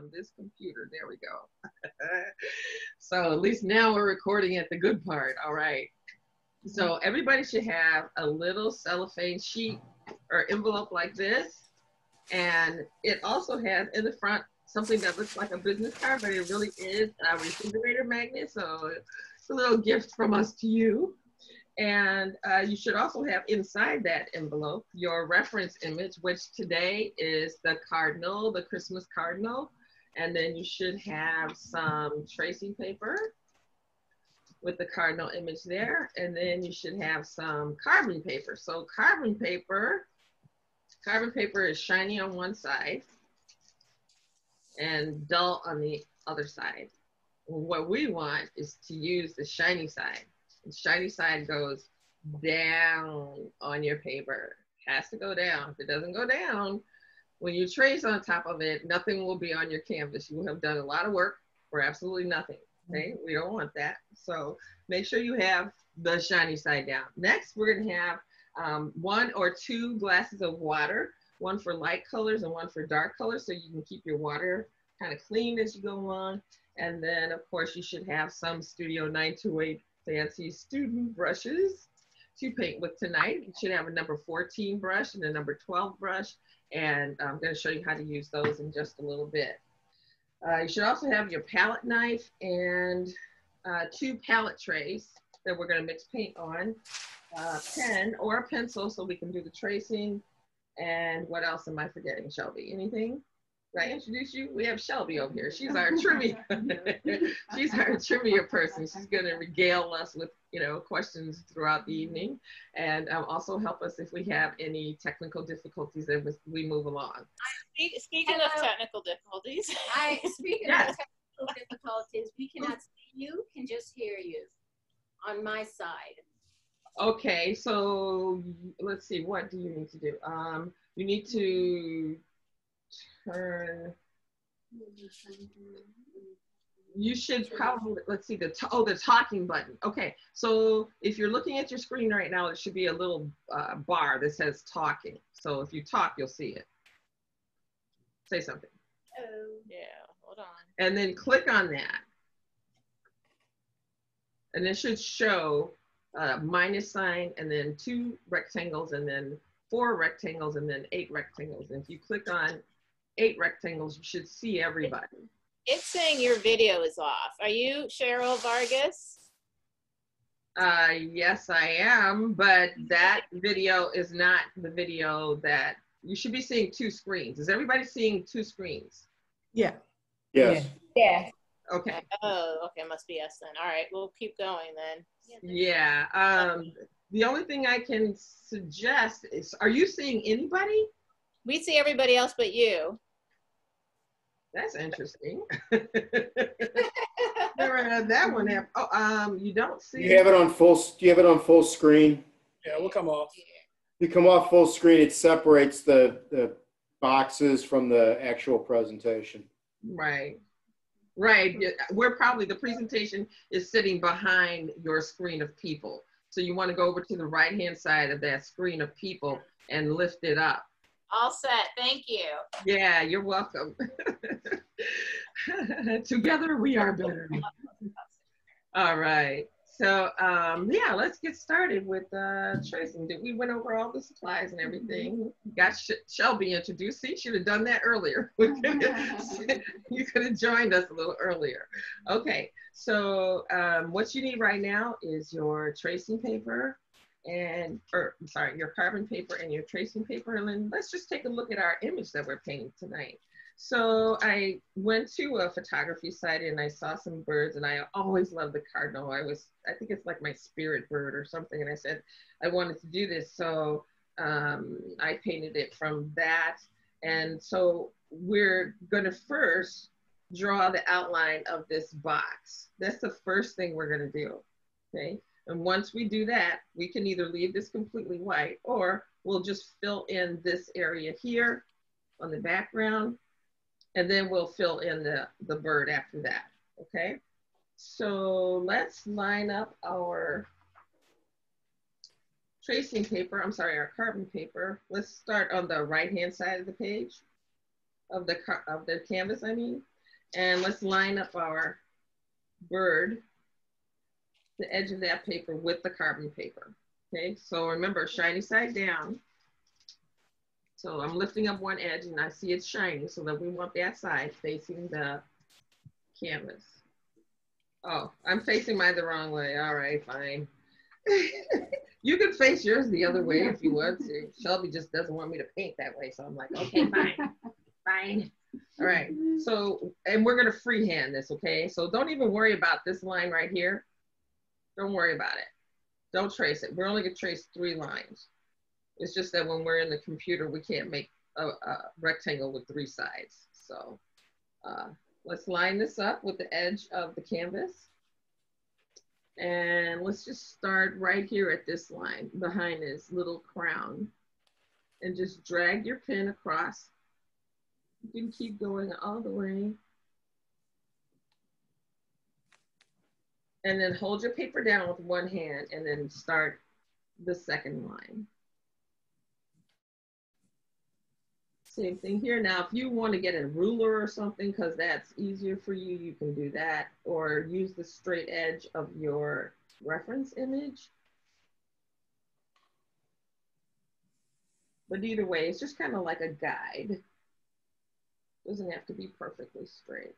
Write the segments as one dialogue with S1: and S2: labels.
S1: on this computer. There we go. so at least now we're recording at the good part. All right. So everybody should have a little cellophane sheet or envelope like this. And it also has in the front something that looks like a business card, but it really is a refrigerator magnet. So it's a little gift from us to you. And uh, you should also have inside that envelope your reference image, which today is the cardinal, the Christmas cardinal. And then you should have some tracing paper with the cardinal image there. And then you should have some carbon paper. So carbon paper, carbon paper is shiny on one side and dull on the other side. What we want is to use the shiny side. The shiny side goes down on your paper. Has to go down. If it doesn't go down, when you trace on top of it, nothing will be on your canvas. You will have done a lot of work for absolutely nothing. Okay, we don't want that. So make sure you have the shiny side down. Next, we're gonna have um, one or two glasses of water, one for light colors and one for dark colors, so you can keep your water kind of clean as you go along. And then of course you should have some Studio 928 fancy student brushes to paint with tonight. You should have a number 14 brush and a number 12 brush. And I'm gonna show you how to use those in just a little bit. Uh, you should also have your palette knife and uh, two palette trays that we're gonna mix paint on, uh, pen or a pencil so we can do the tracing. And what else am I forgetting, Shelby? Anything? Did I introduce you? We have Shelby over here. She's our trivia. She's our trivia person. She's going to regale us with, you know, questions throughout the evening, and um, also help us if we have any technical difficulties as we move along.
S2: Speaking Hello. of technical difficulties,
S3: I speaking yes. of technical difficulties, we cannot see you, can just hear you on my side.
S1: Okay, so let's see. What do you need to do? Um, you need to turn. You should probably, let's see, the, oh, the talking button. Okay, so if you're looking at your screen right now, it should be a little uh, bar that says talking. So if you talk, you'll see it. Say something.
S2: Oh, yeah, hold on.
S1: And then click on that. And it should show a minus sign and then two rectangles and then four rectangles and then eight rectangles. And if you click on eight rectangles, you should see everybody.
S2: It's saying your video is off. Are you Cheryl Vargas?
S1: Uh, yes, I am, but that video is not the video that you should be seeing two screens. Is everybody seeing two screens?
S4: Yeah.
S5: Yes.
S3: Yeah.
S1: Okay.
S2: Oh, okay. Must be us then. All right. We'll keep going then.
S1: Yeah. Um, the only thing I can suggest is, are you seeing anybody?
S2: We see everybody else but you.
S1: That's interesting. Never had that one. Have, oh, um, you don't see.
S5: You have it on full. Do you have it on full screen?
S6: Yeah, we'll come off.
S5: You come off full screen. It separates the the boxes from the actual presentation.
S1: Right. Right. We're probably the presentation is sitting behind your screen of people. So you want to go over to the right hand side of that screen of people and lift it up.
S2: All set. Thank you.
S1: Yeah, you're welcome. Together we are better. All right. So um, yeah, let's get started with uh, tracing. We went over all the supplies and everything. Got Sh Shelby introduced. See, should have done that earlier. you could have joined us a little earlier. Okay, so um, what you need right now is your tracing paper, and, or I'm sorry, your carbon paper and your tracing paper. And then let's just take a look at our image that we're painting tonight. So I went to a photography site and I saw some birds and I always love the cardinal. I was, I think it's like my spirit bird or something. And I said, I wanted to do this. So um, I painted it from that. And so we're gonna first draw the outline of this box. That's the first thing we're gonna do, okay? And once we do that, we can either leave this completely white or we'll just fill in this area here on the background and then we'll fill in the, the bird after that, okay? So let's line up our tracing paper, I'm sorry, our carbon paper. Let's start on the right-hand side of the page. of the of the canvas, I mean. And let's line up our bird, the edge of that paper with the carbon paper. Okay, so remember shiny side down. So I'm lifting up one edge and I see it's shiny, so that we want that side facing the canvas. Oh, I'm facing mine the wrong way. All right, fine. you can face yours the other way if you want to. Shelby just doesn't want me to paint that way, so I'm like, okay, fine, fine. All right, so, and we're gonna freehand this, okay? So don't even worry about this line right here. Don't worry about it. Don't trace it. We're only gonna trace three lines. It's just that when we're in the computer, we can't make a, a rectangle with three sides. So uh, let's line this up with the edge of the canvas. And let's just start right here at this line behind his little crown and just drag your pen across. You can keep going all the way. And then hold your paper down with one hand and then start the second line. Same thing here. Now, if you want to get a ruler or something, because that's easier for you, you can do that. Or use the straight edge of your reference image. But either way, it's just kind of like a guide. Doesn't have to be perfectly straight.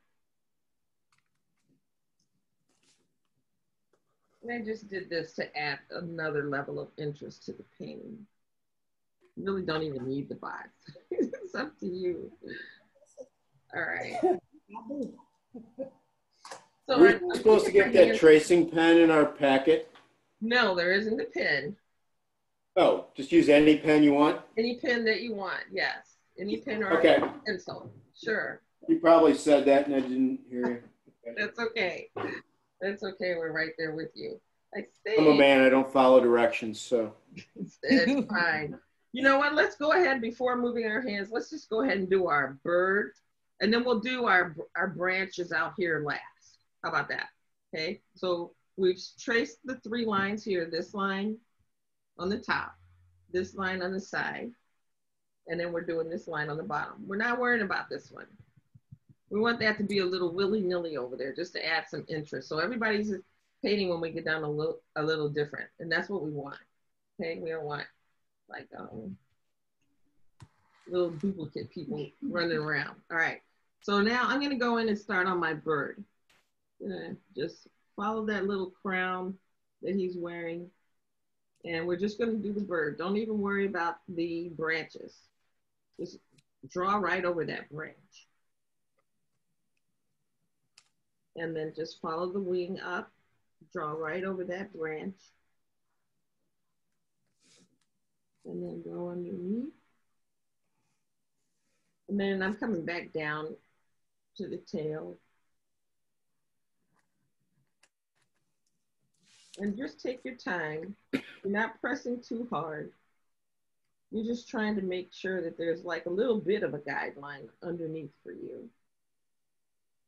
S1: I just did this to add another level of interest to the painting. You really don't even need the box. it's up to you. All right. So
S5: We're supposed to get that tracing pen in our packet.
S1: No, there isn't a pen.
S5: Oh, just use any pen you want.
S1: Any pen that you want, yes. Any pen or
S5: Okay.
S1: pencil, sure.
S5: You probably said that and I didn't hear you.
S1: That's okay. That's okay. We're right there with you. I
S5: I'm a man. I don't follow directions, so.
S1: It's fine. You know what? Let's go ahead before moving our hands. Let's just go ahead and do our bird, and then we'll do our our branches out here last. How about that? Okay. So we've traced the three lines here. This line on the top, this line on the side, and then we're doing this line on the bottom. We're not worrying about this one. We want that to be a little willy-nilly over there, just to add some interest. So everybody's painting when we get down a little a little different, and that's what we want. Okay, we don't want like um, little duplicate people running around. All right, so now I'm gonna go in and start on my bird. Gonna just follow that little crown that he's wearing, and we're just gonna do the bird. Don't even worry about the branches. Just draw right over that branch. And then just follow the wing up, draw right over that branch. And then go underneath. And then I'm coming back down to the tail. And just take your time. You're not pressing too hard. You're just trying to make sure that there's like a little bit of a guideline underneath for you.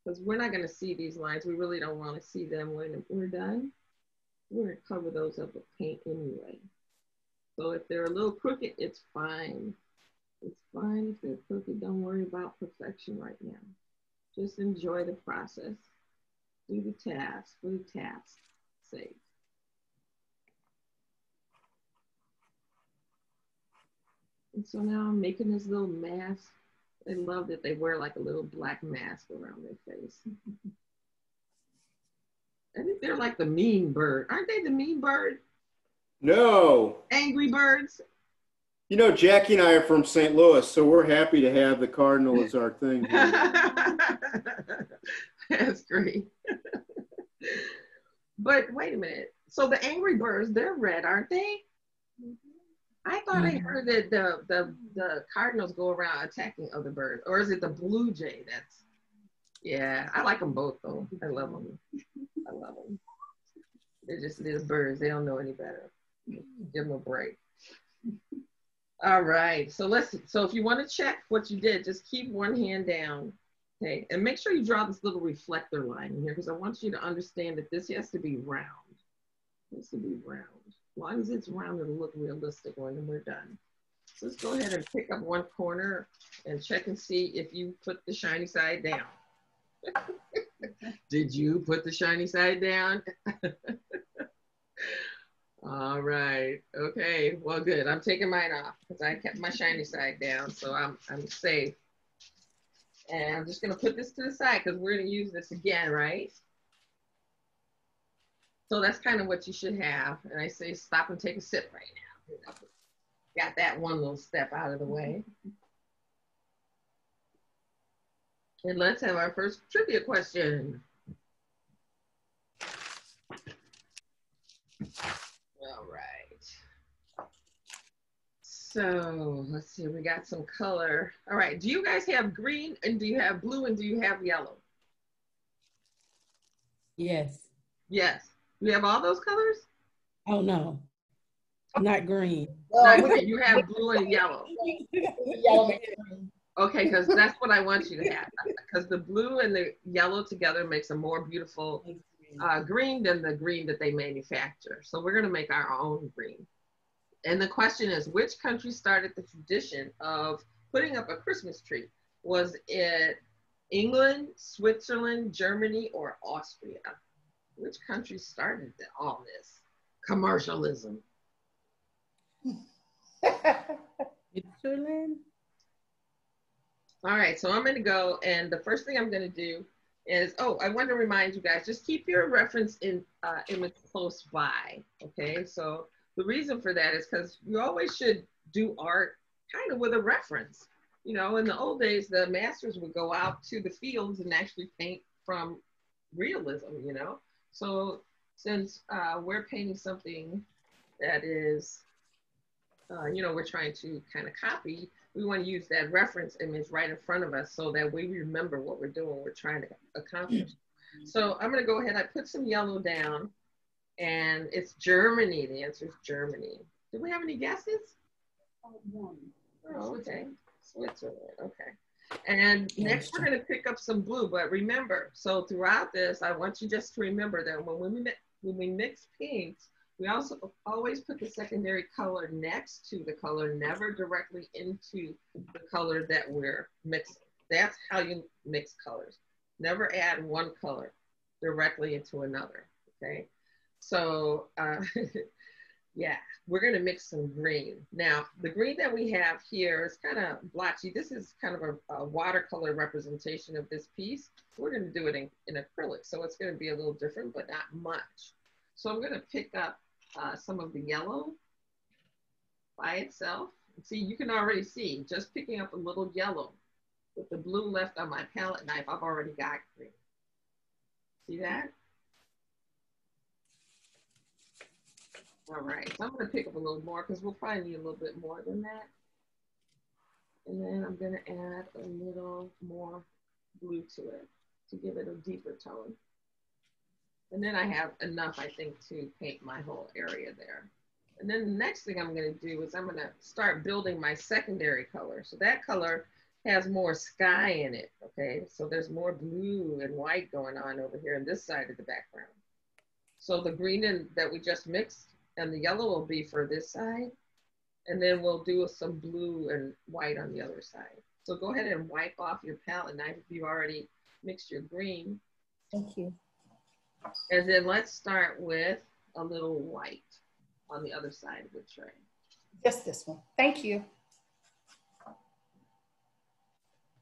S1: Because we're not going to see these lines. We really don't want to see them when we're done. We're going to cover those up with paint anyway. So if they're a little crooked, it's fine. It's fine if they're crooked. Don't worry about perfection right now. Just enjoy the process. Do the task for the task sake. And so now I'm making this little mask. I love that they wear like a little black mask around their face. I think they're like the mean bird. Aren't they the mean bird?
S5: No.
S1: Angry birds?
S5: You know, Jackie and I are from St. Louis, so we're happy to have the Cardinal as our thing.
S1: That's great. but wait a minute. So the angry birds, they're red, aren't they? Mm-hmm. I thought I mm-hmm. heard that the, the the cardinals go around attacking other birds, or is it the blue jay? That's yeah. I like them both though. I love them. I love them. They're just little birds. They don't know any better. Give them a break. All right. So let's. So if you want to check what you did, just keep one hand down. Okay, and make sure you draw this little reflector line in here because I want you to understand that this has to be round. It has to be round. As long as it's round, it'll look realistic when we're done. So let's go ahead and pick up one corner and check and see if you put the shiny side down. Did you put the shiny side down? All right. Okay. Well, good. I'm taking mine off because I kept my shiny side down, so I'm I'm safe. And I'm just gonna put this to the side because we're gonna use this again, right? So that's kind of what you should have. And I say stop and take a sip right now. Got that one little step out of the way. And let's have our first trivia question. All right. So let's see, we got some color. All right, do you guys have green and do you have blue and do you have yellow?
S4: Yes.
S1: Yes. You have all those colors?
S4: Oh, no. Not green.
S1: Not green, you have blue and yellow. Okay, because that's what I want you to have. Because the blue and the yellow together makes a more beautiful uh, green than the green that they manufacture. So we're going to make our own green. And the question is, which country started the tradition of putting up a Christmas tree? Was it England, Switzerland, Germany, or Austria? Which country started all this commercialism?
S4: Switzerland?
S1: All right, so I'm going to go, and the first thing I'm going to do is, oh, I want to remind you guys, just keep your reference in uh, image close by, okay? So the reason for that is because you always should do art kind of with a reference. You know, in the old days, the masters would go out to the fields and actually paint from realism, you know? So since uh, we're painting something that is, uh, you know, we're trying to kind of copy, we want to use that reference image right in front of us so that we remember what we're doing, we're trying to accomplish. So I'm going to go ahead. I put some yellow down and it's Germany. The answer is Germany. Do we have any guesses? Oh, okay. Switzerland. Okay. And next we're going to pick up some blue, but remember, so throughout this, I want you just to remember that when we, when we mix pinks, we also always put the secondary color next to the color, never directly into the color that we're mixing. That's how you mix colors. Never add one color directly into another, okay? So uh, yeah, we're gonna mix some green. Now, the green that we have here is kind of blotchy. This is kind of a, a, watercolor representation of this piece. We're gonna do it in, in acrylic, so it's gonna be a little different, but not much. So I'm gonna pick up uh, some of the yellow by itself. See, you can already see, just picking up a little yellow with the blue left on my palette knife, I've already got green. See that? All right, so I'm gonna pick up a little more because we'll probably need a little bit more than that. And then I'm gonna add a little more blue to it to give it a deeper tone. And then I have enough, I think, to paint my whole area there. And then the next thing I'm gonna do is I'm gonna start building my secondary color. So that color has more sky in it, okay? So there's more blue and white going on over here in this side of the background. So the green in, that we just mixed and the yellow will be for this side. And then we'll do some blue and white on the other side. So go ahead and wipe off your palette knife if you've already mixed your green.
S4: Thank you.
S1: And then let's start with a little white on the other side of the tray.
S6: Just this one. Thank you.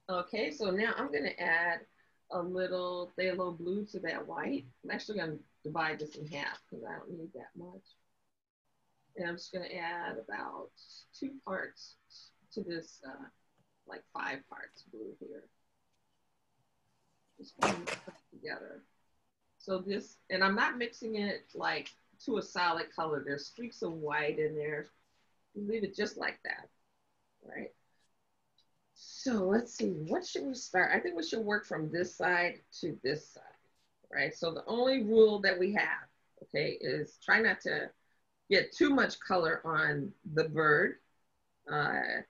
S1: Okay, so now I'm gonna add a little phthalo blue to that white. I'm actually gonna divide this in half because I don't need that much. And I'm just gonna add about two parts to this, uh, like five parts blue here. Just put together. So this, and I'm not mixing it like to a solid color. There's streaks of white in there. You leave it just like that, right? So let's see, what should we start? I think we should work from this side to this side, right? So the only rule that we have, okay, is try not to get too much color on the bird. Uh,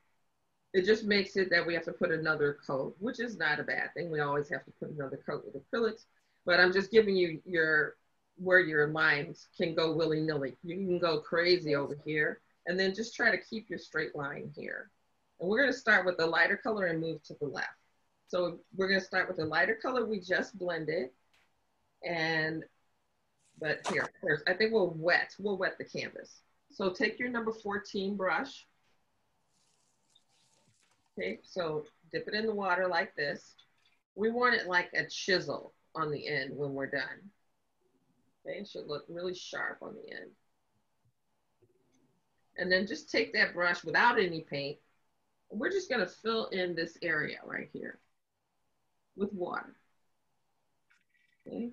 S1: it just makes it that we have to put another coat, which is not a bad thing. We always have to put another coat with acrylics but I'm just giving you your where your lines can go willy-nilly. You can go crazy over here And then just try to keep your straight line here. And we're gonna start with the lighter color and move to the left. So we're gonna start with the lighter color we just blended. And, but here, first, I think we'll wet, we'll wet the canvas. So take your number 14 brush. Okay, so dip it in the water like this. We want it like a chisel on the end when we're done. Okay, it should look really sharp on the end. And then just take that brush without any paint. We're just gonna fill in this area right here with water. Okay,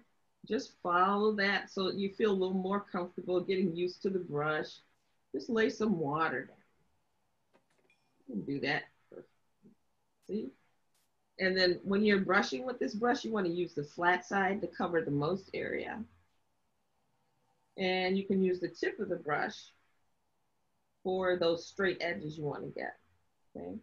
S1: just follow that so you feel a little more comfortable getting used to the brush. Just lay some water down. Can do that. See? And then when you're brushing with this brush, you want to use the flat side to cover the most area. And you can use the tip of the brush for those straight edges you want to get, okay?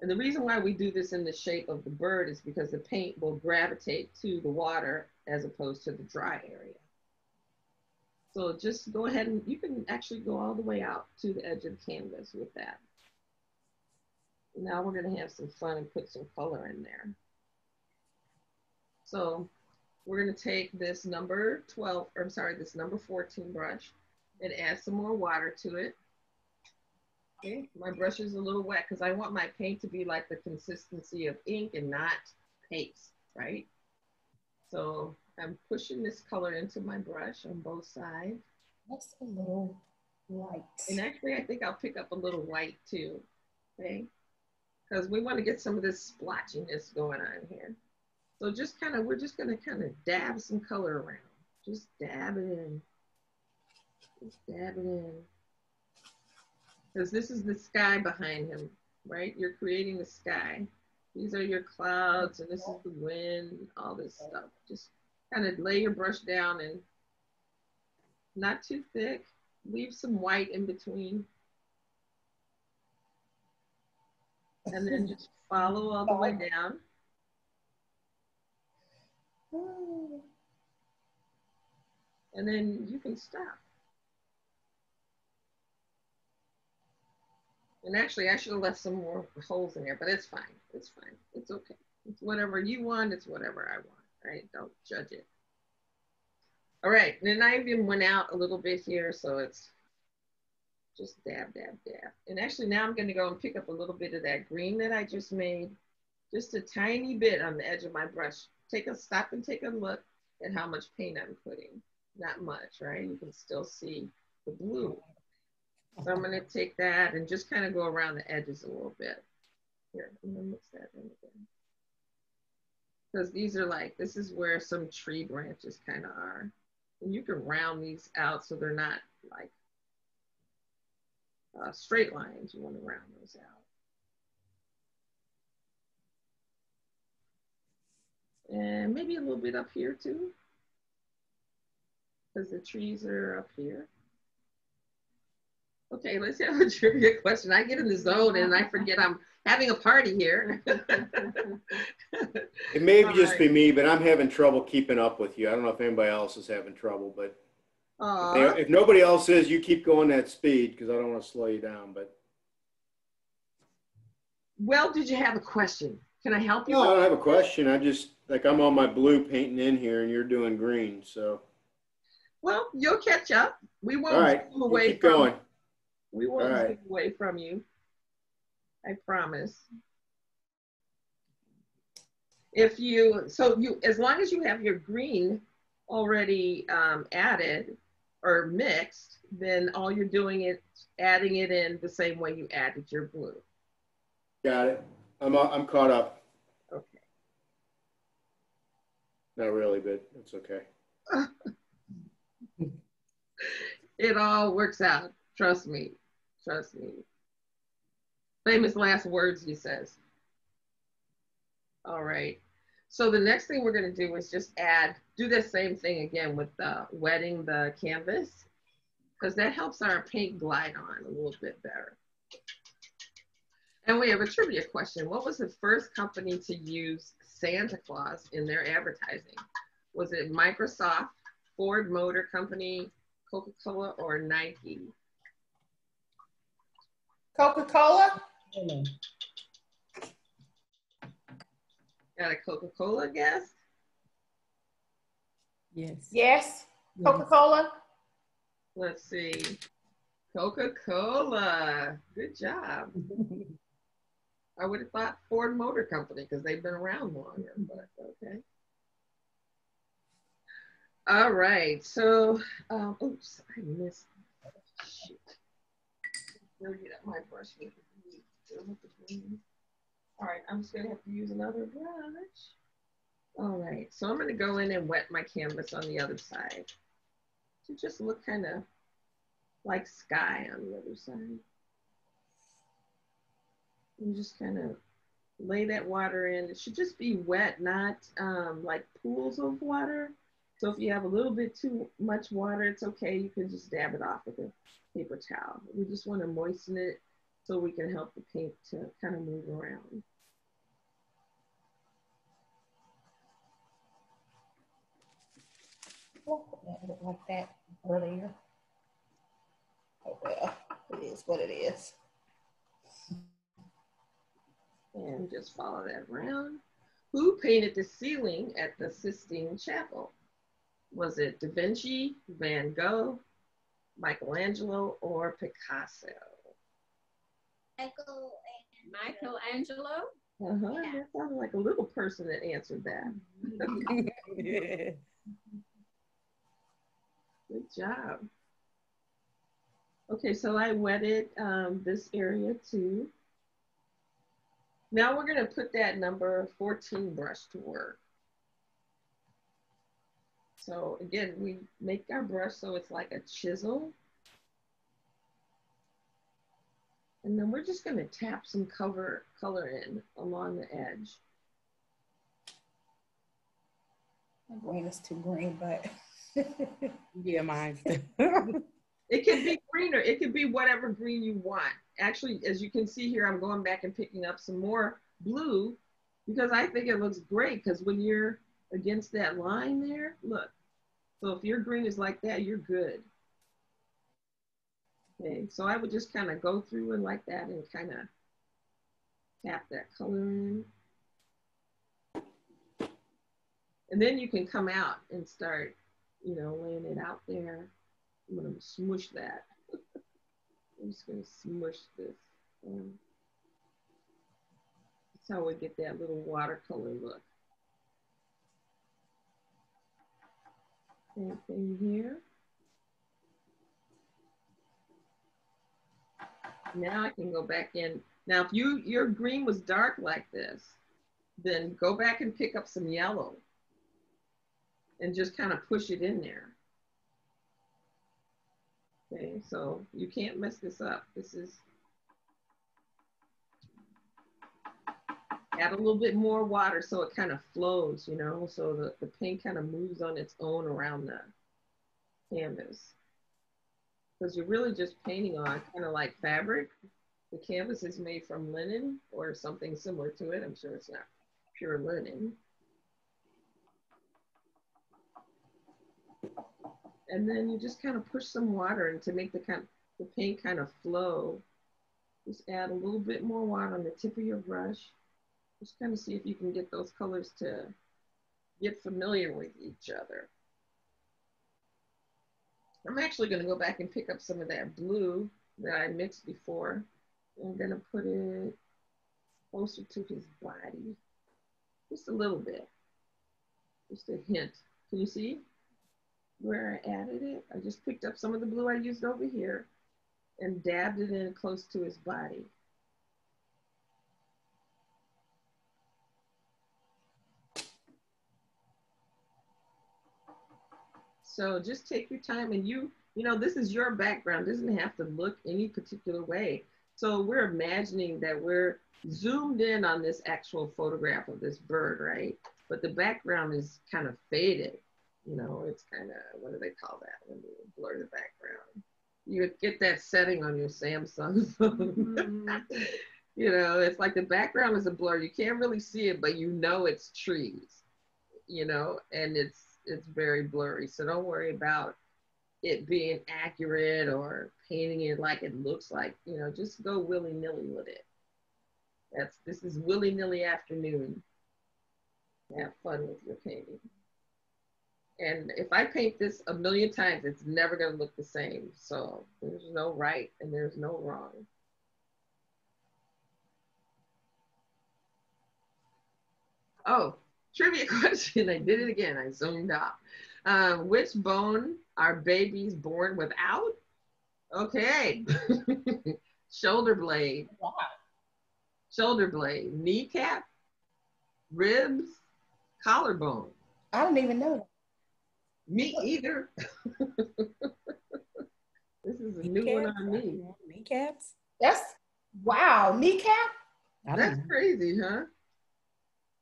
S1: And the reason why we do this in the shape of the bird is because the paint will gravitate to the water as opposed to the dry area. So just go ahead and you can actually go all the way out to the edge of the canvas with that. Now we're gonna have some fun and put some color in there. So we're gonna take this number 12, or I'm sorry, this number 14 brush and add some more water to it. Okay, my brush is a little wet because I want my paint to be like the consistency of ink and not paste, right? So I'm pushing this color into my brush on both sides.
S6: That's a little light.
S1: And actually, I think I'll pick up a little white too, okay? Because we want to get some of this splotchiness going on here. So just kind of, we're just going to kind of dab some color around. Just dab it in. Just dab it in. Because this is the sky behind him, right? You're creating the sky. These are your clouds, and this is the wind, all this stuff. Just kind of lay your brush down and not too thick. Leave some white in between. And then just follow all the way down. And then you can stop. And actually, I should have left some more holes in there, but it's fine. It's fine. It's okay. It's whatever you want. It's whatever I want, right? Don't judge it. All right, then I even went out a little bit here, so it's just dab, dab, dab. And actually now I'm gonna go and pick up a little bit of that green that I just made, just a tiny bit on the edge of my brush. Take a stop and take a look at how much paint I'm putting. Not much, right? You can still see the blue. So I'm gonna take that and just kind of go around the edges a little bit. Here, I'm gonna mix that in again. Because these are like, this is where some tree branches kind of are. And you can round these out so they're not like uh, straight lines. You want to round those out. And maybe a little bit up here too. Because the trees are up here. Okay, let's have a trivia question. I get in the zone and I forget I'm having a party here.
S5: It may
S1: All
S5: just
S1: right.
S5: be me, but I'm having trouble keeping up with you. I don't know if anybody else is having trouble, but if, if nobody else is, you keep going that speed because I don't want to slow you down. But
S1: Well, did you have a question? Can I help you?
S5: no, I don't have a question. I just like I'm on my blue painting in here, and you're doing green. So
S1: Well, you'll catch up. We won't
S5: all right,
S1: move away
S5: keep
S1: from
S5: going.
S1: We won't
S5: right.
S1: move away from you. I promise. If you so you as long as you have your green already um, added or mixed, then all you're doing is adding it in the same way you added your blue.
S5: Got it. I'm I'm caught up.
S1: Okay.
S5: Not really, but it's okay.
S1: It all works out. Trust me. Trust me. Famous last words he says. All right. So the next thing we're going to do is just add, do the same thing again with uh, wetting the canvas because that helps our paint glide on a little bit better. And we have a trivia question. What was the first company to use Santa Claus in their advertising? Was it Microsoft, Ford Motor Company, Coca-Cola, or Nike?
S6: Coca-Cola?
S1: Got a Coca-Cola guess?
S4: Yes.
S6: Yes.
S4: Yes.
S6: Coca-Cola?
S1: Let's see. Coca-Cola. Good job. I would have thought Ford Motor Company because they've been around longer, but okay. All right. So, um, oops, I missed. Get up my brush. with with the green. All right, I'm just gonna have to use another brush. All right, so I'm gonna go in and wet my canvas on the other side to just look kind of like sky on the other side. And just kind of lay that water in. It should just be wet, not um, like pools of water. So if you have a little bit too much water, it's okay. You can just dab it off with a paper towel. We just want to moisten it so we can help the paint to kind of move around.
S6: That looked like that earlier. Oh, well, it is what it is.
S1: And just follow that around. Who painted the ceiling at the Sistine Chapel? Was it Da Vinci, Van Gogh, Michelangelo, or Picasso?
S3: Michael and
S2: Michelangelo?
S1: Uh-huh.
S3: Yeah.
S1: That sounded like a little person that answered that. Good job. Okay, so I wetted um, this area too. Now we're gonna put that number 14 brush to work. So again, we make our brush so it's like a chisel. And then we're just gonna tap some cover color in along the edge.
S6: My green is too green, but
S4: Yeah, mine.
S1: It could be greener. It could be whatever green you want. Actually, as you can see here, I'm going back and picking up some more blue because I think it looks great because when you're against that line there, look. So if your green is like that, you're good. Okay, so I would just kind of go through and like that and kind of tap that color in. And then you can come out and start, you know, laying it out there. I'm gonna smush that. I'm just gonna smush this. Um, that's how we get that little watercolor look. Same thing here. Now I can go back in. Now, if you your green was dark like this, then go back and pick up some yellow and just kind of push it in there. Okay, so you can't mess this up. This is, add a little bit more water so it kind of flows, you know, so the, the paint kind of moves on its own around the canvas. Because you're really just painting on kind of like fabric. The canvas is made from linen or something similar to it. I'm sure it's not pure linen. and then you just kind of push some water in to make the kind the paint kind of flow. Just add a little bit more water on the tip of your brush. Just kind of see if you can get those colors to get familiar with each other. I'm actually going to go back and pick up some of that blue that I mixed before. I'm going to put it closer to his body. Just a little bit. Just a hint. Can you see? where I added it. I just picked up some of the blue I used over here and dabbed it in close to his body. So just take your time and you, you know, this is your background. It doesn't have to look any particular way. So we're imagining that we're zoomed in on this actual photograph of this bird, right? But the background is kind of faded you know, it's kind of, what do they call that when you blur the background? You get that setting on your Samsung phone. you know, it's like the background is a blur. You can't really see it, but you know it's trees, you know, and it's, it's very blurry. So don't worry about it being accurate or painting it like it looks like, you know, just go willy nilly with it. That's this is willy nilly afternoon. Have fun with your painting. And if I paint this a million times, it's never going to look the same. So there's no right and there's no wrong. Oh, trivia question. I did it again. I zoomed out. Um, which bone are babies born without? Okay. Shoulder blade.
S6: Wow.
S1: Shoulder blade. Kneecap. Ribs. Collarbone.
S6: I don't even know.
S1: Me either. this is a new one on me.
S4: Kneecaps?
S6: That's wow. Kneecap?
S4: I don't
S1: That's
S4: know.
S1: crazy, huh?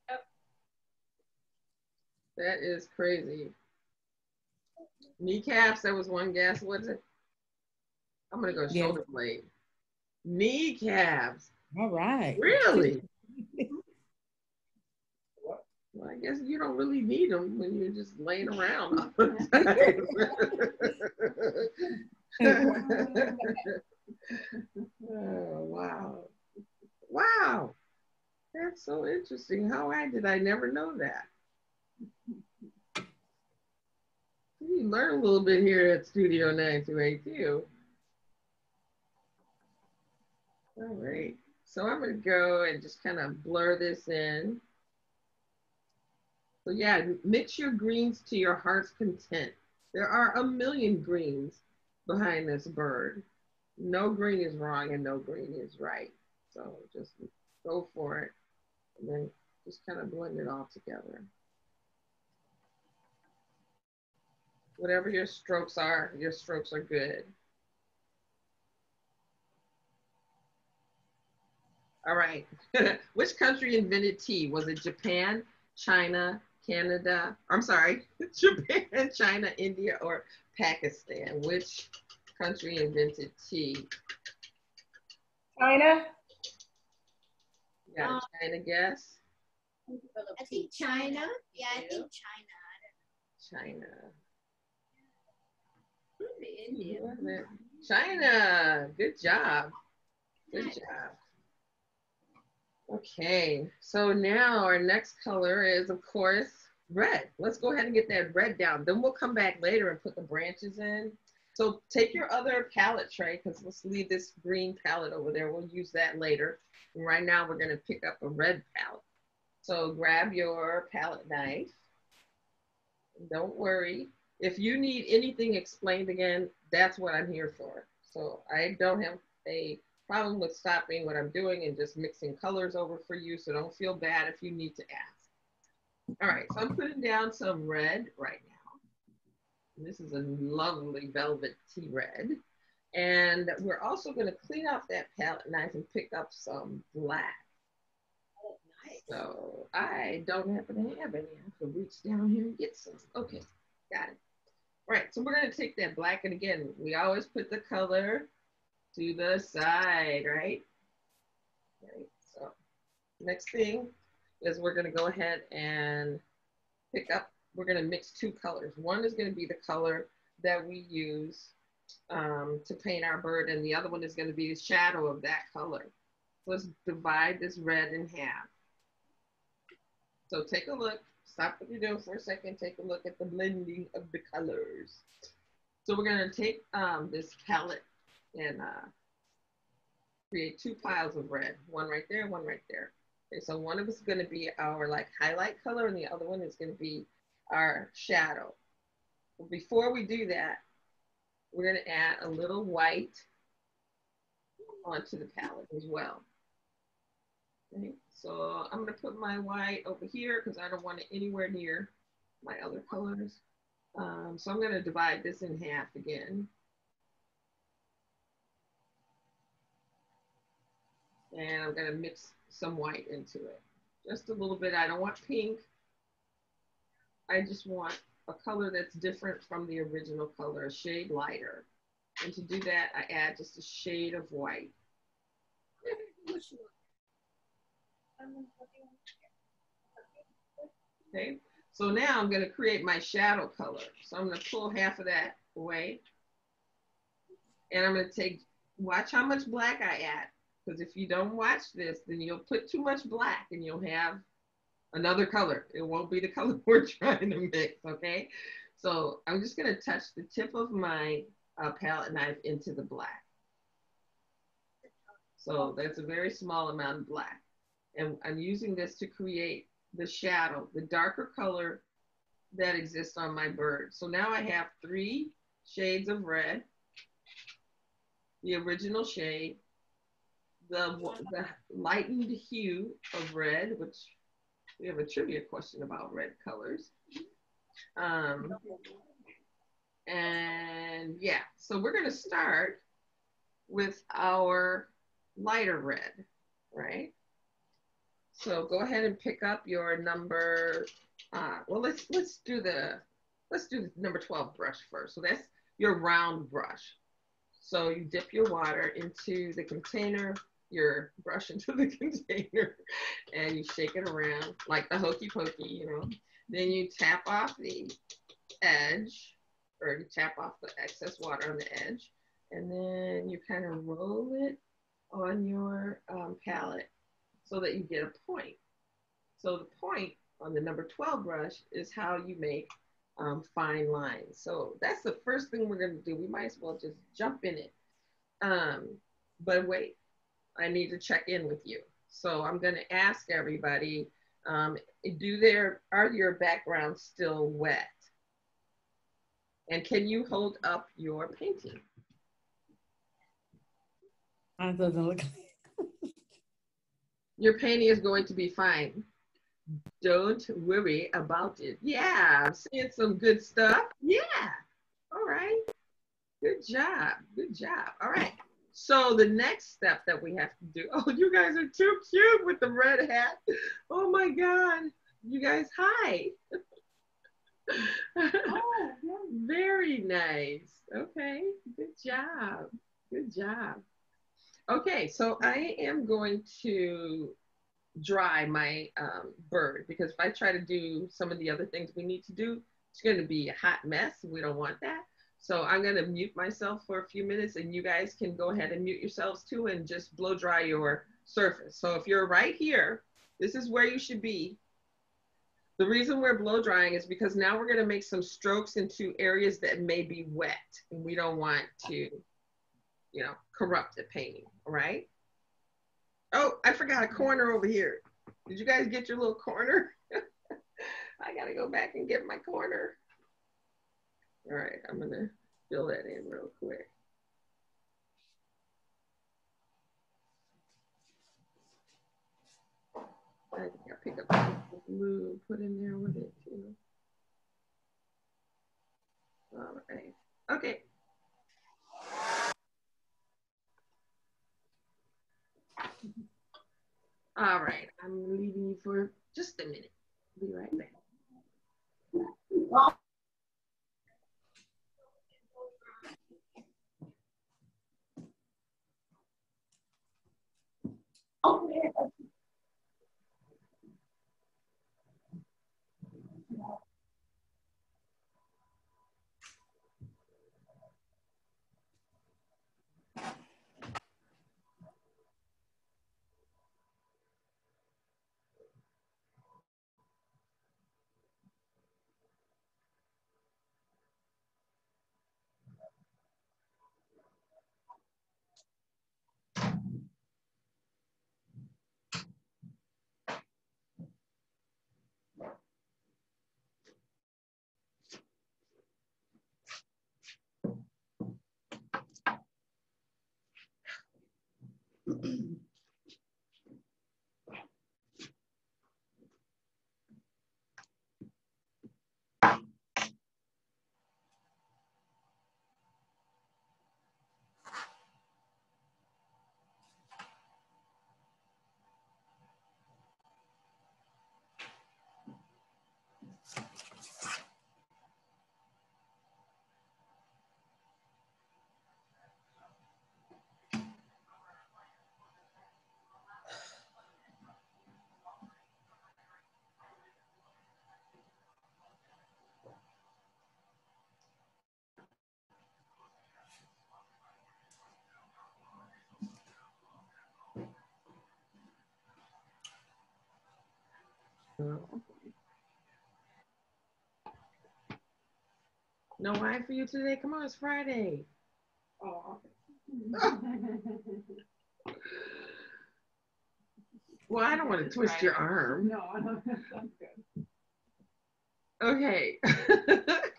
S3: Yep.
S1: That is crazy. Kneecaps, that was one guess, was it? I'm gonna go
S4: Yeah.
S1: shoulder blade. Kneecaps.
S4: All right.
S1: Really? Well, I guess you don't really need them when you're just laying around all the time. oh, wow. Wow. That's so interesting. How I did I never know that? You learn a little bit here at Studio 928 All right. So I'm going to go and just kind of blur this in. So yeah, mix your greens to your heart's content. There are a million greens behind this bird. No green is wrong and no green is right. So just go for it and then just kind of blend it all together. Whatever your strokes are, your strokes are good. All right. Which country invented tea? Was it Japan, China, Canada? I'm sorry, Japan, China, India, or Pakistan? Which country invented tea?
S6: China?
S1: Yeah,
S3: Um,
S1: China guess?
S7: I think China. Yeah, I think China.
S1: China.
S3: India.
S1: China. Good job. Good job. Okay, so now our next color is, of course, red. Let's go ahead and get that red down. Then we'll come back later and put the branches in. So take your other palette tray, because let's leave this green palette over there. We'll use that later. And right now we're gonna pick up a red palette. So grab your palette knife. Don't worry. If you need anything explained again, that's what I'm here for. So I don't have a problem with stopping what I'm doing and just mixing colors over for you. So don't feel bad if you need to ask. All right, so I'm putting down some red right now. This is a lovely velvet tea red. And we're also gonna clean off that palette knife and pick up some black. Oh, so I don't happen to have any. I have to reach down here and get some. Okay, got it. Right, so we're gonna take that black, and again, we always put the color to the side, right? Right, so next thing is we're gonna go ahead and pick up, we're gonna mix two colors. One is gonna be the color that we use um, to paint our bird, and the other one is gonna be the shadow of that color. So Let's divide this red in half. So take a look, stop what you're doing for a second, take a look at the blending of the colors. So we're gonna take um, this palette and uh, create two piles of red, one right there, one right there. Okay, so one of us is gonna be our like highlight color and the other one is gonna be our shadow. Before we do that, we're gonna add a little white onto the palette as well. Okay, so I'm gonna put my white over here because I don't want it anywhere near my other colors. Um, so I'm gonna divide this in half again. And I'm gonna mix some white into it. Just a little bit, I don't want pink. I just want a color that's different from the original color, a shade lighter. And to do that, I add just a shade of white. Okay, so now I'm gonna create my shadow color. So I'm gonna pull half of that away. And I'm gonna take, watch how much black I add. Because if you don't watch this, then you'll put too much black and you'll have another color. It won't be the color we're trying to mix, okay? So I'm just gonna touch the tip of my uh, palette knife into the black. So that's a very small amount of black. And I'm using this to create the shadow, the darker color that exists on my bird. So now I have three shades of red, the original shade, the, the lightened hue of red, which we have a trivia question about red colors. Um, and yeah, so we're gonna start with our lighter red, right? So go ahead and pick up your number, uh, well, let's, let's do the, let's do number 12 brush first. So that's your round brush. So you dip your water into the container, your brush into the container, and you shake it around like the hokey pokey, you know. Then you tap off the edge, or you tap off the excess water on the edge, and then you kind of roll it on your um, palette so that you get a point. So the point on the number 12 brush is how you make um, fine lines. So that's the first thing we're gonna do. We might as well just jump in it. Um, but wait, I need to check in with you. So I'm gonna ask everybody, um, do there, are your backgrounds still wet? And can you hold up your painting?
S4: Mine doesn't look.
S1: Your painting is going to be fine. Don't worry about it. Yeah, I'm seeing some good stuff. Yeah. All right. Good job. Good job. All right. So the next step that we have to do. Oh, you guys are too cute with the red hat. Oh my God. You guys, hi. oh, very nice. Okay. Good job. Good job. Okay, so I am going to dry my um, bird because if I try to do some of the other things we need to do, it's going to be a hot mess. We don't want that. So I'm going to mute myself for a few minutes and you guys can go ahead and mute yourselves too and just blow dry your surface. So if you're right here, this is where you should be. The reason we're blow drying is because now we're going to make some strokes into areas that may be wet and we don't want to you know, corrupted painting, right? Oh, I forgot a corner over here. Did you guys get your little corner? I gotta go back and get my corner. All right, I'm gonna fill that in real quick. I think I'll pick up some blue, put in there with it too. All right, okay. All right, I'm leaving you for just a minute. Be right back. Oh. No wine for you today? Come on, it's Friday.
S8: Oh.
S1: Well, I don't want to twist your arm.
S8: No, I don't, that's good.
S1: Okay.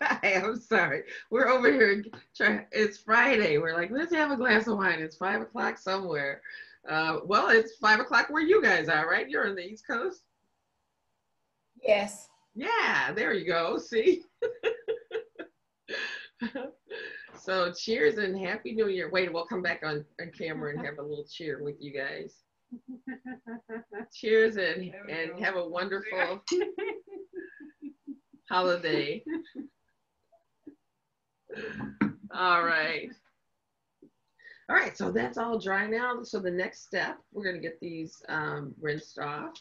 S1: I'm sorry. We're over here trying. It's Friday. We're like, let's have a glass of wine. It's five o'clock somewhere. Uh, well, it's five o'clock where you guys are, right? You're on the East Coast.
S6: Yes.
S1: Yeah, there you go. See? so cheers and happy new year. Wait, we'll come back on, on camera and have a little cheer with you guys. Cheers and, and
S8: go.
S1: have a wonderful holiday. All right. All right, so that's all dry now. So the next step, we're gonna get these um, rinsed off.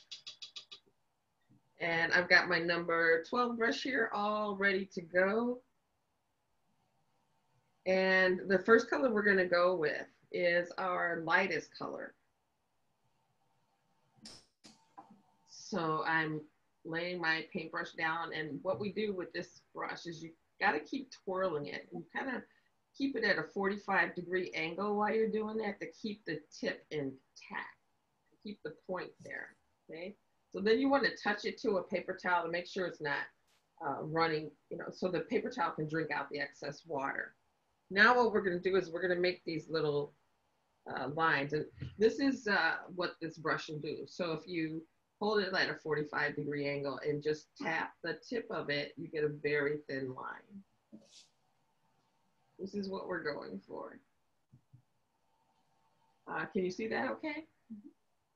S1: And I've got my number 12 brush here all ready to go. And the first color we're gonna go with is our lightest color. So I'm laying my paintbrush down and what we do with this brush is you gotta keep twirling it and kind of keep it at a 45 degree angle while you're doing that to keep the tip intact, keep the point there, okay? So then you want to touch it to a paper towel to make sure it's not uh, running, you know, so the paper towel can drink out the excess water. Now what we're gonna do is we're gonna make these little uh, lines and this is uh, what this brush will do. So if you hold it at a 45 degree angle and just tap the tip of it, you get a very thin line. This is what we're going for. Uh, can you see that okay?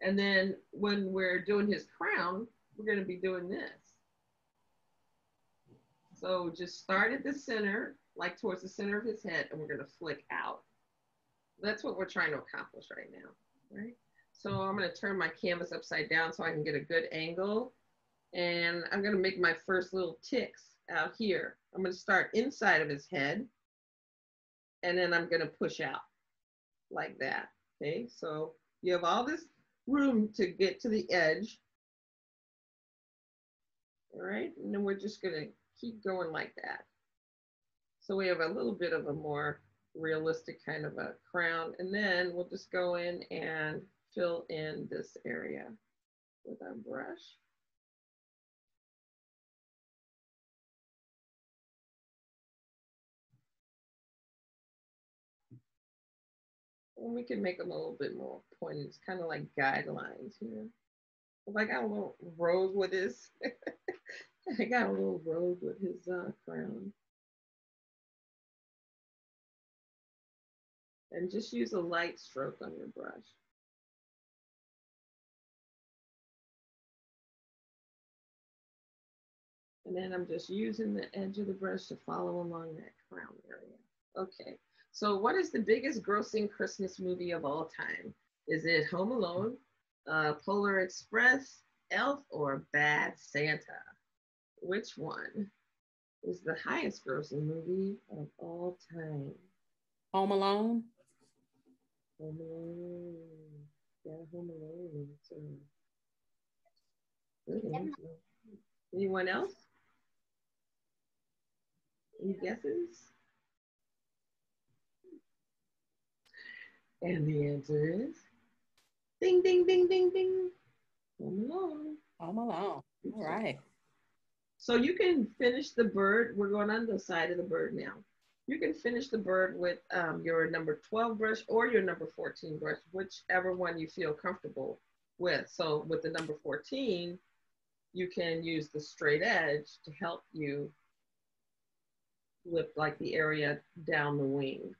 S1: And then when we're doing his crown, we're gonna be doing this. So just start at the center, like towards the center of his head, and we're gonna flick out. That's what we're trying to accomplish right now, right? So I'm gonna turn my canvas upside down so I can get a good angle. And I'm gonna make my first little ticks out here. I'm gonna start inside of his head and then I'm gonna push out like that, okay? So you have all this room to get to the edge. All right, and then we're just gonna keep going like that. So we have a little bit of a more realistic kind of a crown, and then we'll just go in and fill in this area with our brush. We can make them a little bit more pointed. It's kind of like guidelines here. If I got a little rogue with his, I got a little rogue with his uh, crown. And just use a light stroke on your brush. And then I'm just using the edge of the brush to follow along that crown area. Okay, so what is the biggest grossing Christmas movie of all time? Is it Home Alone, uh, Polar Express, Elf, or Bad Santa? Which one is the highest grossing movie of all time?
S4: Home Alone.
S1: Home Alone. Yeah, Home Alone. So. Anyone else? Any guesses? And the answer is ding, ding, ding, ding, ding. Home Alone.
S4: Home Alone. All right.
S1: So you can finish the bird. We're going on the side of the bird now. You can finish the bird with um, your number 12 brush or your number 14 brush, whichever one you feel comfortable with. So with the number 14, you can use the straight edge to help you lift like the area down the wing.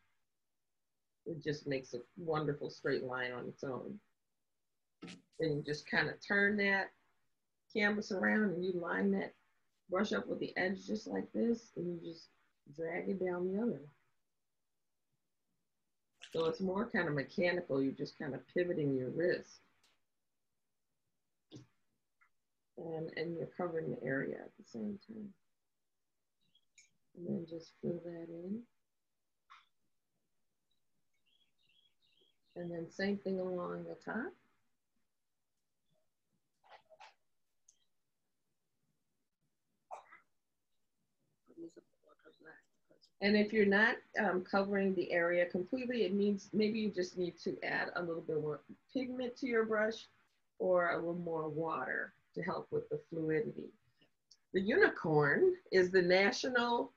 S1: It just makes a wonderful straight line on its own. Then you just kind of turn that canvas around and you line that brush up with the edge just like this and you just drag it down the other. So it's more kind of mechanical. You're just kind of pivoting your wrist. And, and you're covering the area at the same time. And then just fill that in. And then same thing along the top. And if you're not um, covering the area completely, it means maybe you just need to add a little bit more pigment to your brush or a little more water to help with the fluidity. The unicorn is the national,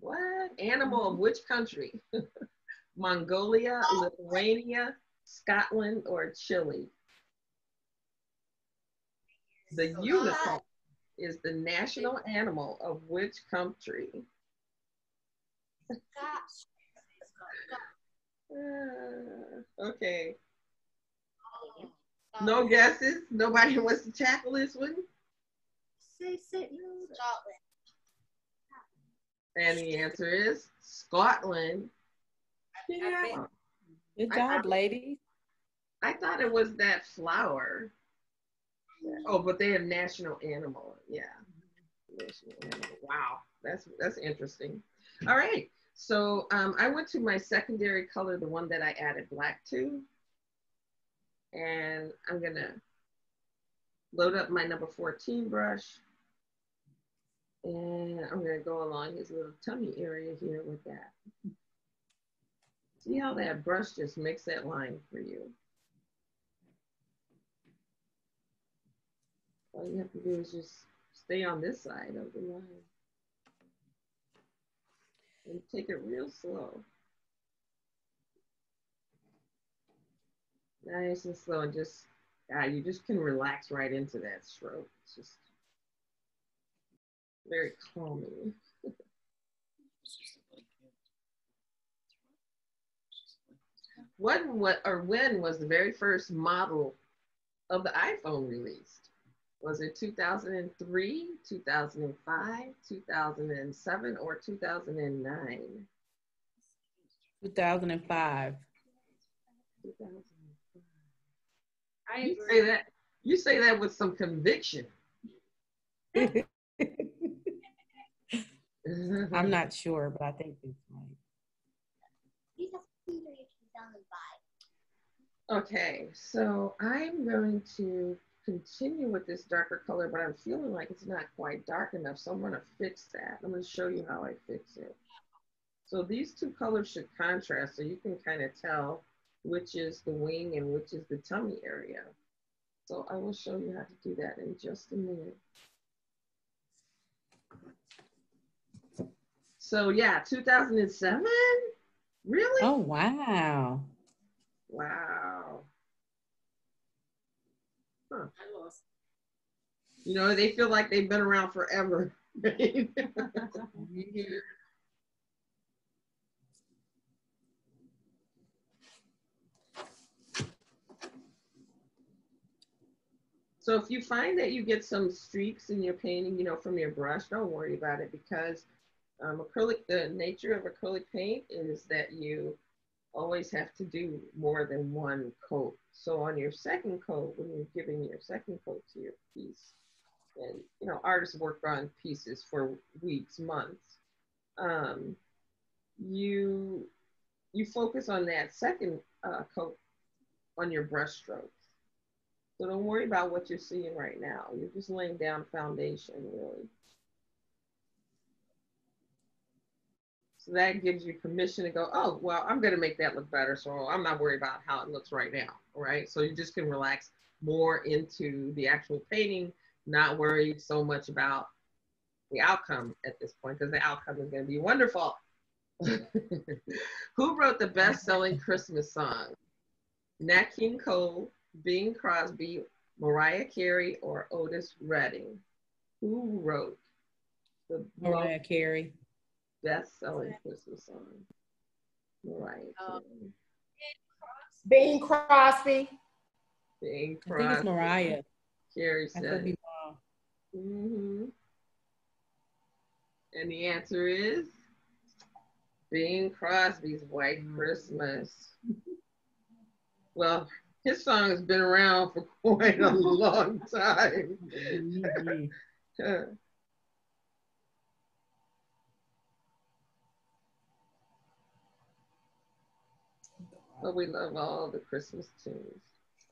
S1: what? Animal of which country? Mongolia, Lithuania, Scotland, or Chile? The unicorn is the national animal of which country? Uh, okay. No guesses? Nobody wants to tackle this one?
S3: Say, say,
S7: Scotland.
S1: And the answer is Scotland. Yeah.
S4: Good job,
S1: I-
S4: ladies.
S1: I thought it was that flower. Oh, but they have national animal. Yeah. National animal. Wow. That's that's interesting. All right. So um, I went to my secondary color, the one that I added black to. And I'm gonna load up my number 14 brush. And I'm gonna go along his little tummy area here with that. See how that brush just makes that line for you. All you have to do is just stay on this side of the line. And take it real slow. Nice and slow and just, yeah, you just can relax right into that stroke. It's just very calming. What, what, or when was the very first model of the iPhone released? Was it 2003, 2005, 2007, or 2009?
S4: 2005.
S1: 2005.
S3: I
S1: You say that. You say that with some conviction.
S4: I'm not sure, but I think it's right.
S7: You have to do your 2005.
S1: Okay, so I'm going to continue with this darker color, but I'm feeling like it's not quite dark enough, so I'm going to fix that. I'm to show you how I fix it. So these two colors should contrast, so you can kind of tell which is the wing and which is the tummy area. So I will show you how to do that in just a minute. So yeah, 2007? Really?
S4: Oh, wow.
S1: Wow.
S3: I lost.
S1: You know, they feel like they've been around forever. right? so if you find that you get some streaks in your painting, you know, from your brush, don't worry about it because um, acrylic, the nature of acrylic paint is that you always have to do more than one coat. So on your second coat, when you're giving your second coat to your piece, and you know, artists work on pieces for weeks, months. Um, you you focus on that second uh, coat on your brush strokes. So don't worry about what you're seeing right now. You're just laying down foundation, really. So that gives you permission to go, oh, well, I'm going to make that look better. So I'm not worried about how it looks right now. Right. So you just can relax more into the actual painting, not worry so much about the outcome at this point, because the outcome is going to be wonderful. Who wrote the best selling Christmas song? Nat King Cole, Bing Crosby, Mariah Carey, or Otis Redding? Who wrote the
S4: Mariah Carey.
S1: Best selling Christmas song? Mariah
S3: Oh.
S1: Carey.
S6: Bing Crosby.
S1: Bing
S4: I think it's
S1: Crosby.
S4: Mariah.
S1: Carey said.
S4: be wrong.
S1: hmm And the answer is Bing Crosby's White. Christmas. Well, his song has been around for quite a long time. but we love all the Christmas tunes.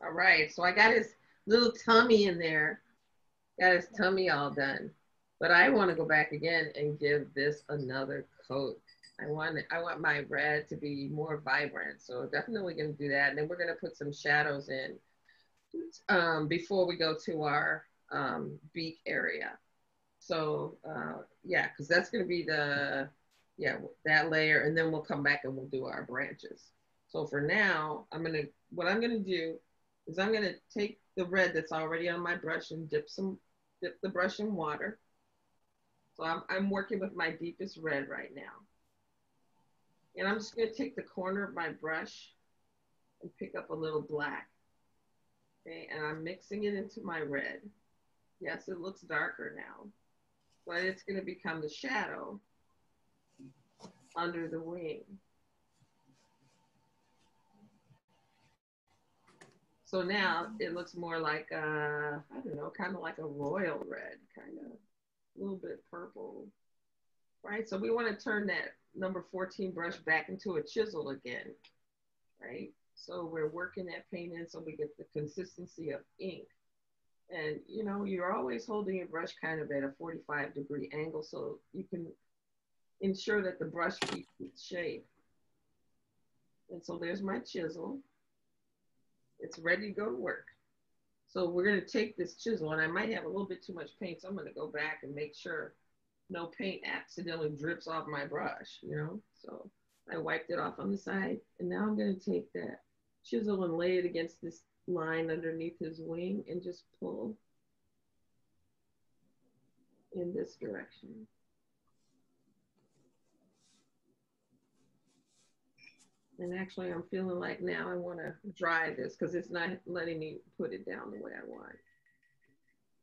S1: All right, so I got his little tummy in there. Got his tummy all done. But I want to go back again and give this another coat. I want I want my red to be more vibrant. So definitely gonna do that. And then we're gonna put some shadows in um, before we go to our um, beak area. So uh, yeah, because that's gonna be the yeah that layer, and then we'll come back and we'll do our branches. So for now, I'm gonna what I'm gonna do is I'm gonna take the red that's already on my brush and dip some dip the brush in water. So I'm I'm working with my deepest red right now. And I'm just gonna take the corner of my brush and pick up a little black. Okay, and I'm mixing it into my red. Yes, it looks darker now, but it's gonna become the shadow under the wing. So now it looks more like, uh, I don't know, kind of like a royal red, kind of a little bit purple, right? So we want to turn that number 14 brush back into a chisel again, right? So we're working that paint in so we get the consistency of ink. And you know, you're always holding your brush kind of at a 45 degree angle so you can ensure that the brush keeps its shape. And so there's my chisel. It's ready to go to work. So we're gonna take this chisel and I might have a little bit too much paint. So I'm gonna go back and make sure no paint accidentally drips off my brush, you know? So I wiped it off on the side and now I'm gonna take that chisel and lay it against this line underneath his wing and just pull in this direction. And actually, I'm feeling like now I want to dry this because it's not letting me put it down the way I want.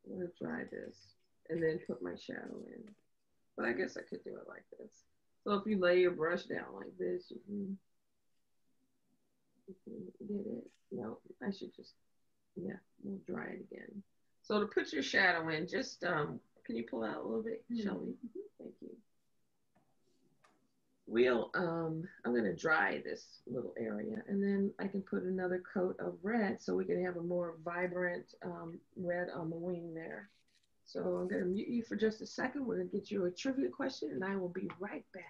S1: I'm going to dry this and then put my shadow in. But I guess I could do it like this. So if you lay your brush down like this, you can, you can get it. No, I should just, yeah, we'll dry it again. So to put your shadow in, just, um, can you pull out a little bit? Thank you we'll um i'm going to dry this little area and then i can put another coat of red so we can have a more vibrant um, red on the wing there. So i'm going to mute you for just a second. We're to get you a trivia question and i will be right back.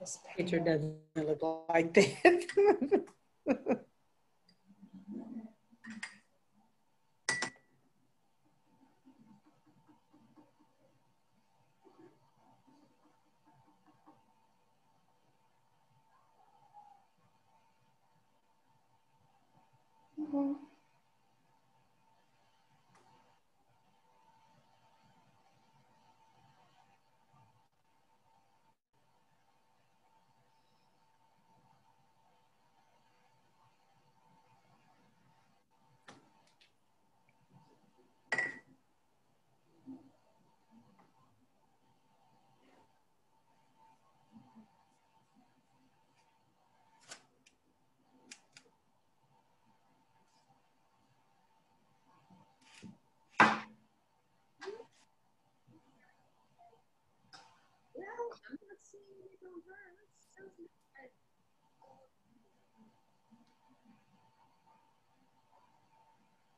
S4: This picture doesn't look like that. Mm-hmm.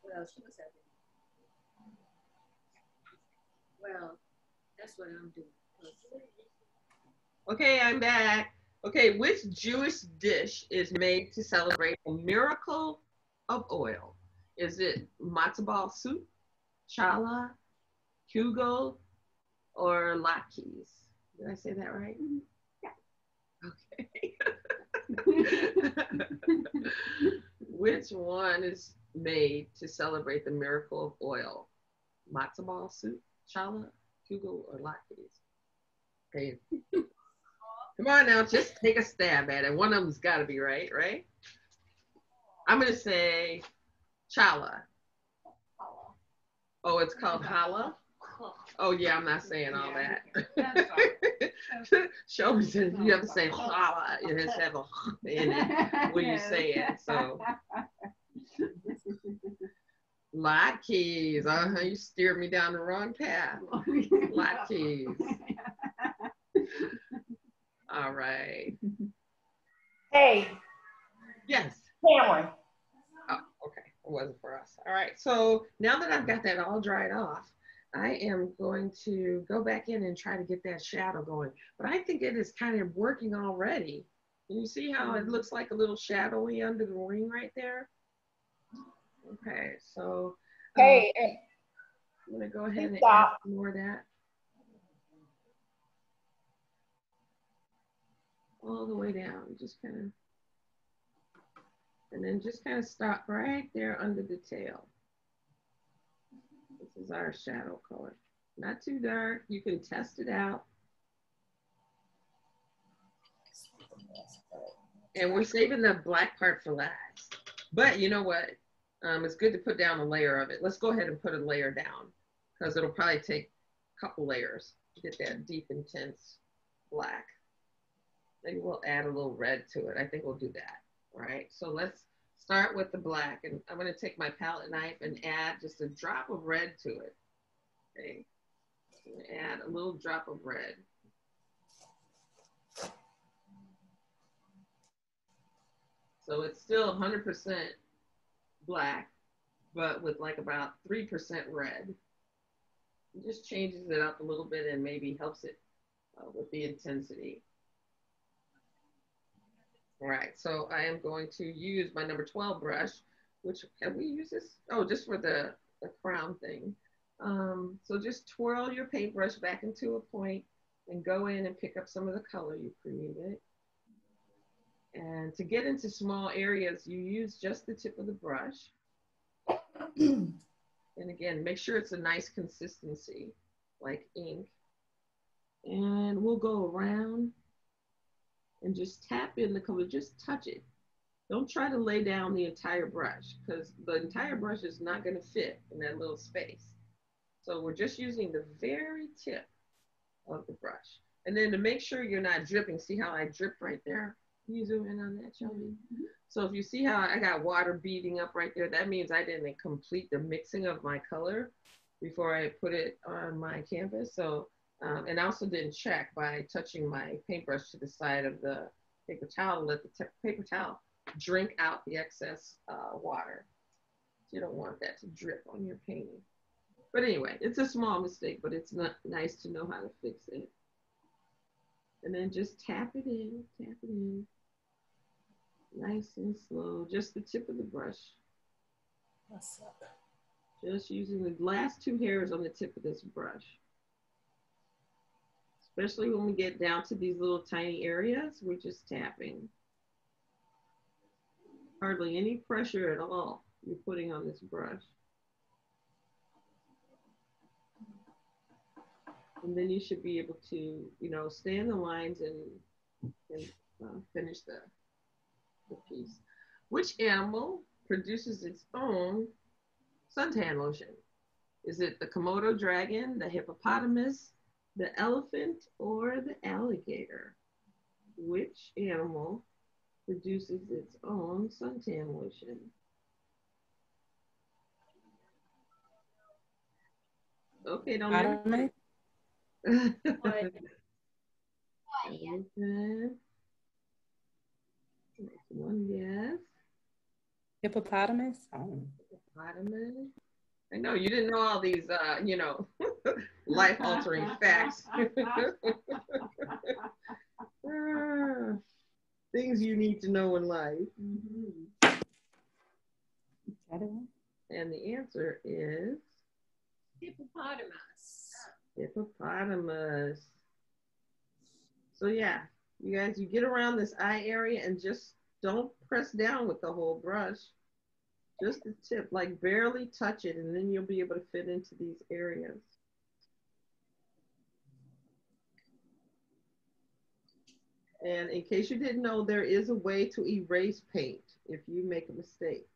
S3: Well, she was having. Well, that's what I'm doing.
S1: okay i'm back okay which jewish dish is made to celebrate the miracle of oil is it matzo ball soup challah kugel or latkes did i say that right which one is made to celebrate the miracle of oil? Matzo ball soup, challah, kugel, or latkes? Okay. Come on now, just take a stab at it. One of them's got to be right, right? I'm going to say challah. Oh, it's called challah? Oh, yeah, I'm not saying all that. Shelby said you have to say challah. It has to have a in it when you say it. So. Latkes. Uh-huh. You steered me down the wrong path. lot keys. All right.
S6: Hey,
S1: Yes.
S6: Cameron, Oh, okay.
S1: It wasn't for us. All right, so now that I've got that all dried off, I am going to go back in and try to get that shadow going. But I think it is kind of working already. Can you see how it looks like a little shadowy under the wing right there? Okay, so uh,
S6: Hey, and
S1: I'm gonna go ahead and add more of that. All the way down, just kind of. And then just kind of stop right there under the tail. Is our shadow color. Not too dark, you can test it out. And we're saving the black part for last. But you know what? Um, it's good to put down a layer of it. Let's go ahead and put a layer down because it'll probably take a couple layers to get that deep, intense black. Maybe we'll add a little red to it. I think we'll do that. right? So let's start with the black. And I'm going to take my palette knife and add just a drop of red to it. Okay. Add a little drop of red. So it's still 100% black, but with like about 3% red. It just changes it up a little bit and maybe helps it uh, with the intensity. All right, so I am going to use my number 12 brush, which can we use this? Oh, just for the, the crown thing. Um, so just twirl your paintbrush back into a point and go in and pick up some of the color you created. And to get into small areas, you use just the tip of the brush. and again, make sure it's a nice consistency, like ink. And we'll go around and just tap in the color, just touch it. Don't try to lay down the entire brush because the entire brush is not gonna fit in that little space. So we're just using the very tip of the brush. And then to make sure you're not dripping, see how I drip right there? Can you zoom in on that, Shelby? Mm-hmm. So if you see how I got water beading up right there, that means I didn't complete the mixing of my color before I put it on my canvas. So, um, and I also didn't check by touching my paintbrush to the side of the paper towel to let the t- paper towel drink out the excess uh, water. You don't want that to drip on your painting. But anyway, it's a small mistake, but it's not nice to know how to fix it. And then just tap it in, tap it in. Nice and slow, just the tip of the brush. Just using the last two hairs on the tip of this brush. Especially when we get down to these little tiny areas, we're just tapping. Hardly any pressure at all you're putting on this brush. And then you should be able to, you know, stay in the lines and, and uh, finish the, the piece. Which animal produces its own suntan lotion? Is it the Komodo dragon, the hippopotamus, the elephant, or the alligator? Which animal produces its own suntan lotion? Okay, don't
S4: I don't know.
S1: Elephant. One yes.
S4: Hippopotamus? Oh.
S1: Hippopotamus. I know you didn't know all these, uh, you know, life altering facts. Ah, Things you need to know in life.
S4: I don't.
S1: And the answer is
S3: Hippopotamus.
S1: hippopotamus. So yeah, you guys, you get around this eye area and just don't press down with the whole brush. Just the tip, like barely touch it, and then you'll be able to fit into these areas. And in case you didn't know, there is a way to erase paint if you make a mistake.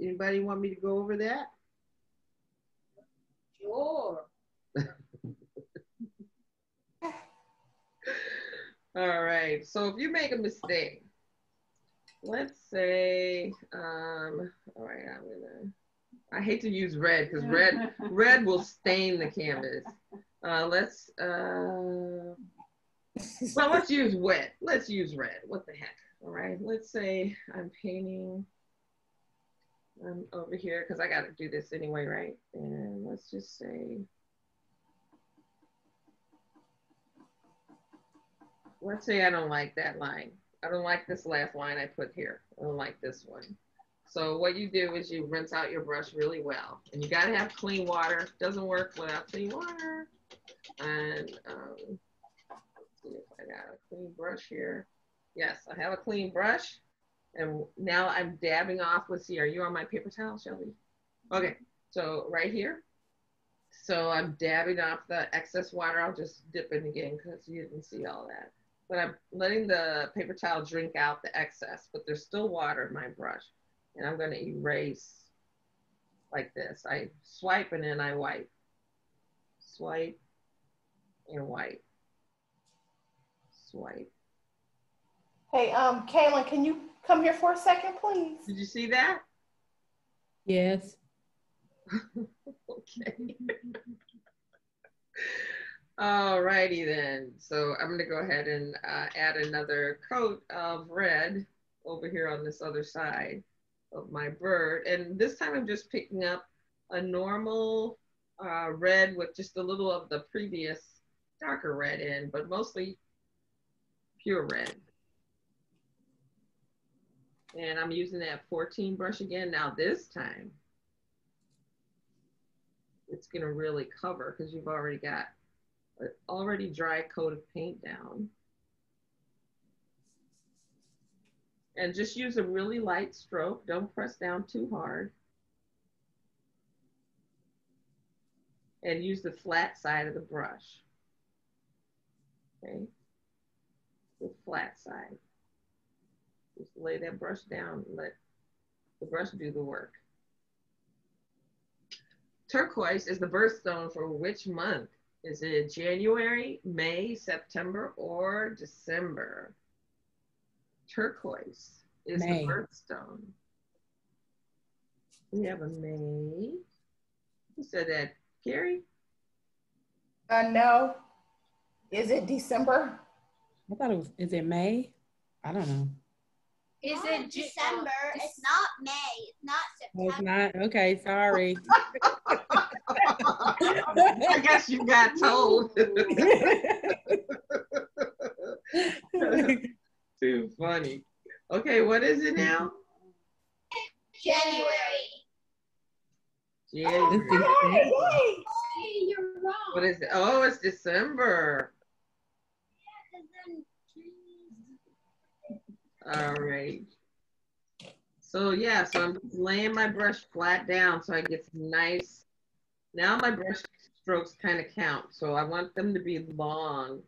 S1: Anybody want me to go over that?
S3: Sure.
S1: All right. So if you make a mistake, let's say, um, all right, I'm gonna. I hate to use red because red red will stain the canvas. Uh, let's. Uh, well, let's use wet. Let's use red. What the heck? All right. Let's say I'm painting. I'm over here because I got to do this anyway, right? And let's just say, let's say I don't like that line. I don't like this last line I put here. I don't like this one. So what you do is you rinse out your brush really well. And you got to have clean water. Doesn't work without clean water. And um, let's see if I got a clean brush here. Yes, I have a clean brush. And now I'm dabbing off. Let's see, are you on my paper towel, Shelby? Okay, so right here. So I'm dabbing off the excess water. I'll just dip it again because you didn't see all that. But I'm letting the paper towel drink out the excess, but there's still water in my brush. And I'm gonna erase like this. I swipe and then I wipe. Swipe and wipe. Swipe.
S6: Hey, um, Kaylin, can you come here for a second, please?
S1: Did you see that?
S4: Yes.
S1: okay. Alrighty then. So I'm gonna go ahead and uh, add another coat of red over here on this other side of my bird. And this time I'm just picking up a normal uh, red with just a little of the previous darker red in, but mostly pure red. And I'm using that 14 brush again. Now this time, it's gonna really cover because you've already got already dry coat of paint down. And just use a really light stroke. Don't press down too hard. And use the flat side of the brush. Okay, the flat side. Just lay that brush down, let the brush do the work. Turquoise is the birthstone for which month? Is it January, May, September, or December? Turquoise is
S4: May.
S1: the birthstone. We have a May. Who said that? Carrie?
S6: Uh, no. Is it December?
S4: I thought it was, is it May? I don't know.
S3: Is
S7: Oh,
S3: it
S7: December? it's not May. It's not
S4: Oh, it's not? Okay, sorry.
S1: I guess you got told. Too funny. Okay, what is it now?
S7: January.
S1: January.
S6: Oh, yay, yay.
S3: Hey, you're wrong.
S1: What is it? Oh, it's December. All right. So yeah, so I'm just laying my brush flat down so I get some nice. Now my brush strokes kind of count. So I want them to be long.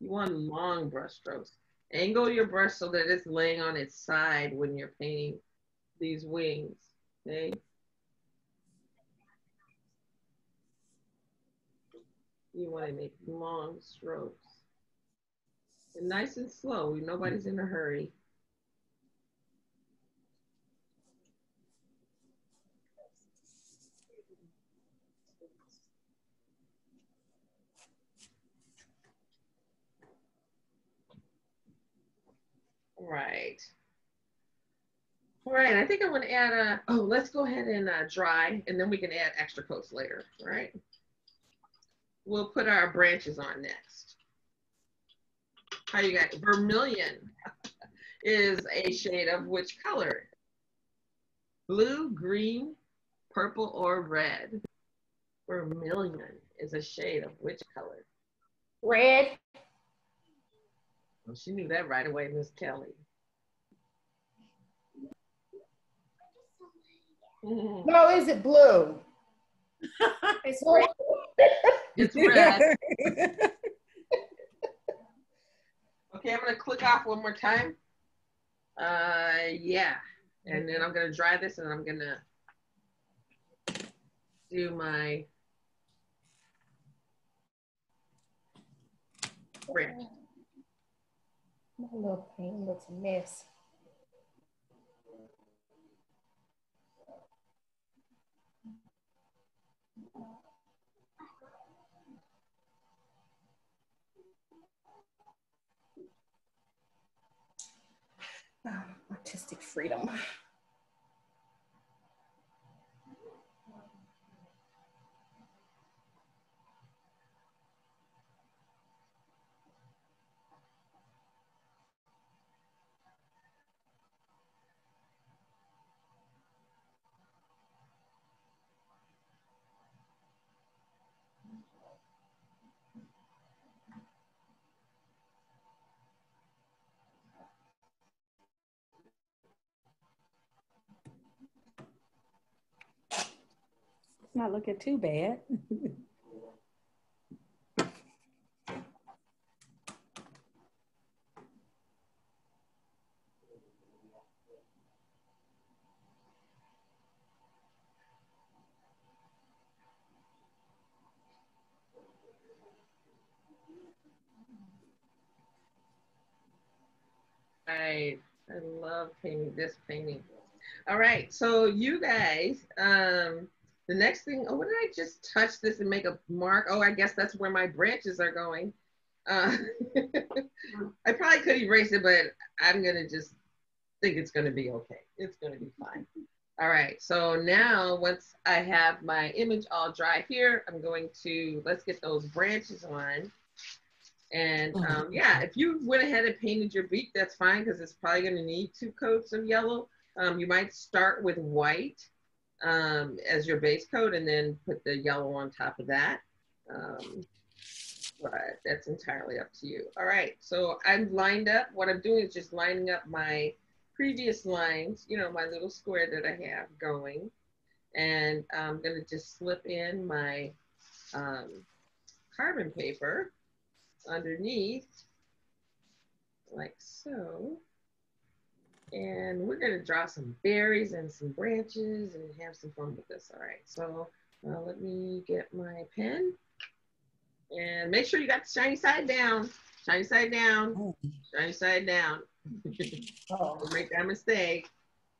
S1: You want long brush strokes. Angle your brush so that it's laying on its side when you're painting these wings. Okay. You want to make long strokes. And nice and slow. Nobody's in a hurry. Right. All right, I think I want to add a, oh, let's go ahead and uh, dry and then we can add extra coats later, right? We'll put our branches on next. How you got, vermilion is a shade of which color? Blue, green, purple, or red? Vermilion is a shade of which color?
S6: Red.
S1: Well, she knew that right away, Miss Kelly. Mhm.
S6: No, is it blue?
S3: It's
S6: Red.
S1: It's red. Okay, I'm gonna click off one more time. Uh, yeah, and then I'm gonna dry this and I'm gonna do my branch.
S6: My little paint looks a mess. Um, artistic freedom.
S4: Not looking too bad.
S1: I I love painting this painting. All right, so you guys, um, the next thing, oh, what did I just touch this and make a mark? Oh, I guess that's where my branches are going. Uh, I probably could erase it, but I'm gonna just think it's gonna be okay. It's gonna be fine. All right, so now once I have my image all dry here, I'm going to, let's get those branches on. And um, yeah, if you went ahead and painted your beak, that's fine because it's probably going to need two coats of yellow. Um, you might start with white um, as your base coat and then put the yellow on top of that. Um, but that's entirely up to you. All right, so I'm lined up. What I'm doing is just lining up my previous lines, you know, my little square that I have going. And I'm going to just slip in my um, carbon paper underneath like so. And we're gonna draw some berries and some branches and have some fun with this. All right, so uh, let me get my pen and make sure you got the shiny side down, shiny side down, shiny side down. Don't make that mistake,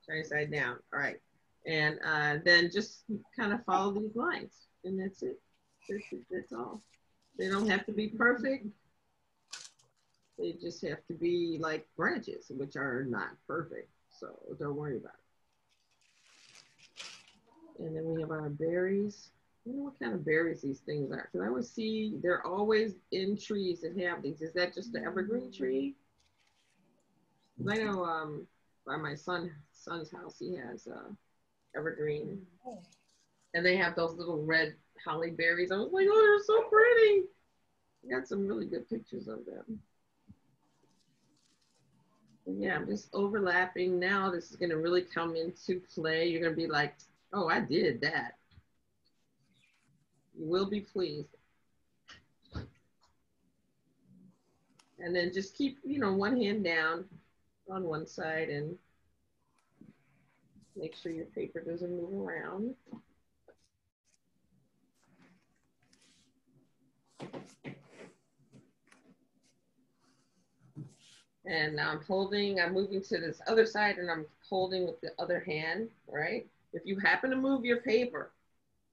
S1: shiny side down. All right, and uh, then just kind of follow these lines and that's it. That's it, that's all. They don't have to be perfect. They just have to be like branches, which are not perfect. So don't worry about it. And then we have our berries. I know what kind of berries these things are. Because I always see they're always in trees that have these. Is that just the evergreen tree? I know um, by my son son's house, he has uh, evergreen. And they have those little red holly berries. I was like, oh, they're so pretty. I got some really good pictures of them. Yeah, I'm just overlapping now. This is going to really come into play. You're going to be like, oh, I did that. You will be pleased. And then just keep, you know, one hand down on one side and make sure your paper doesn't move around. And now I'm holding, I'm moving to this other side and I'm holding with the other hand, right? If you happen to move your paper,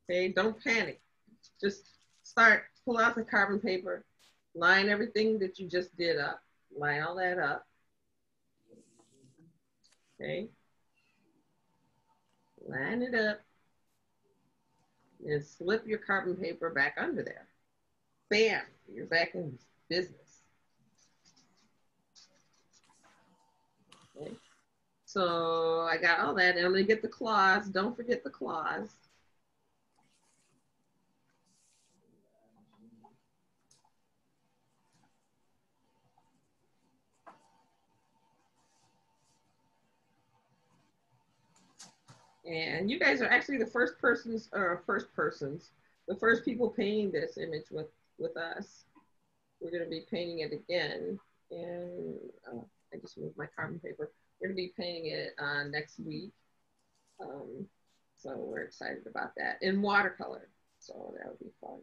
S1: okay, don't panic. Just start, pull out the carbon paper, line everything that you just did up, line all that up. Okay. Line it up and slip your carbon paper back under there. Bam, you're back in business. Okay. So I got all that. And I'm gonna get the claws. Don't forget the claws. And you guys are actually the first persons, or first persons, the first people painting this image with, with us. We're gonna be painting it again. And uh, I just moved my carbon paper. We're gonna be painting it uh, next week. Um, so we're excited about that in watercolor. So that would be fun.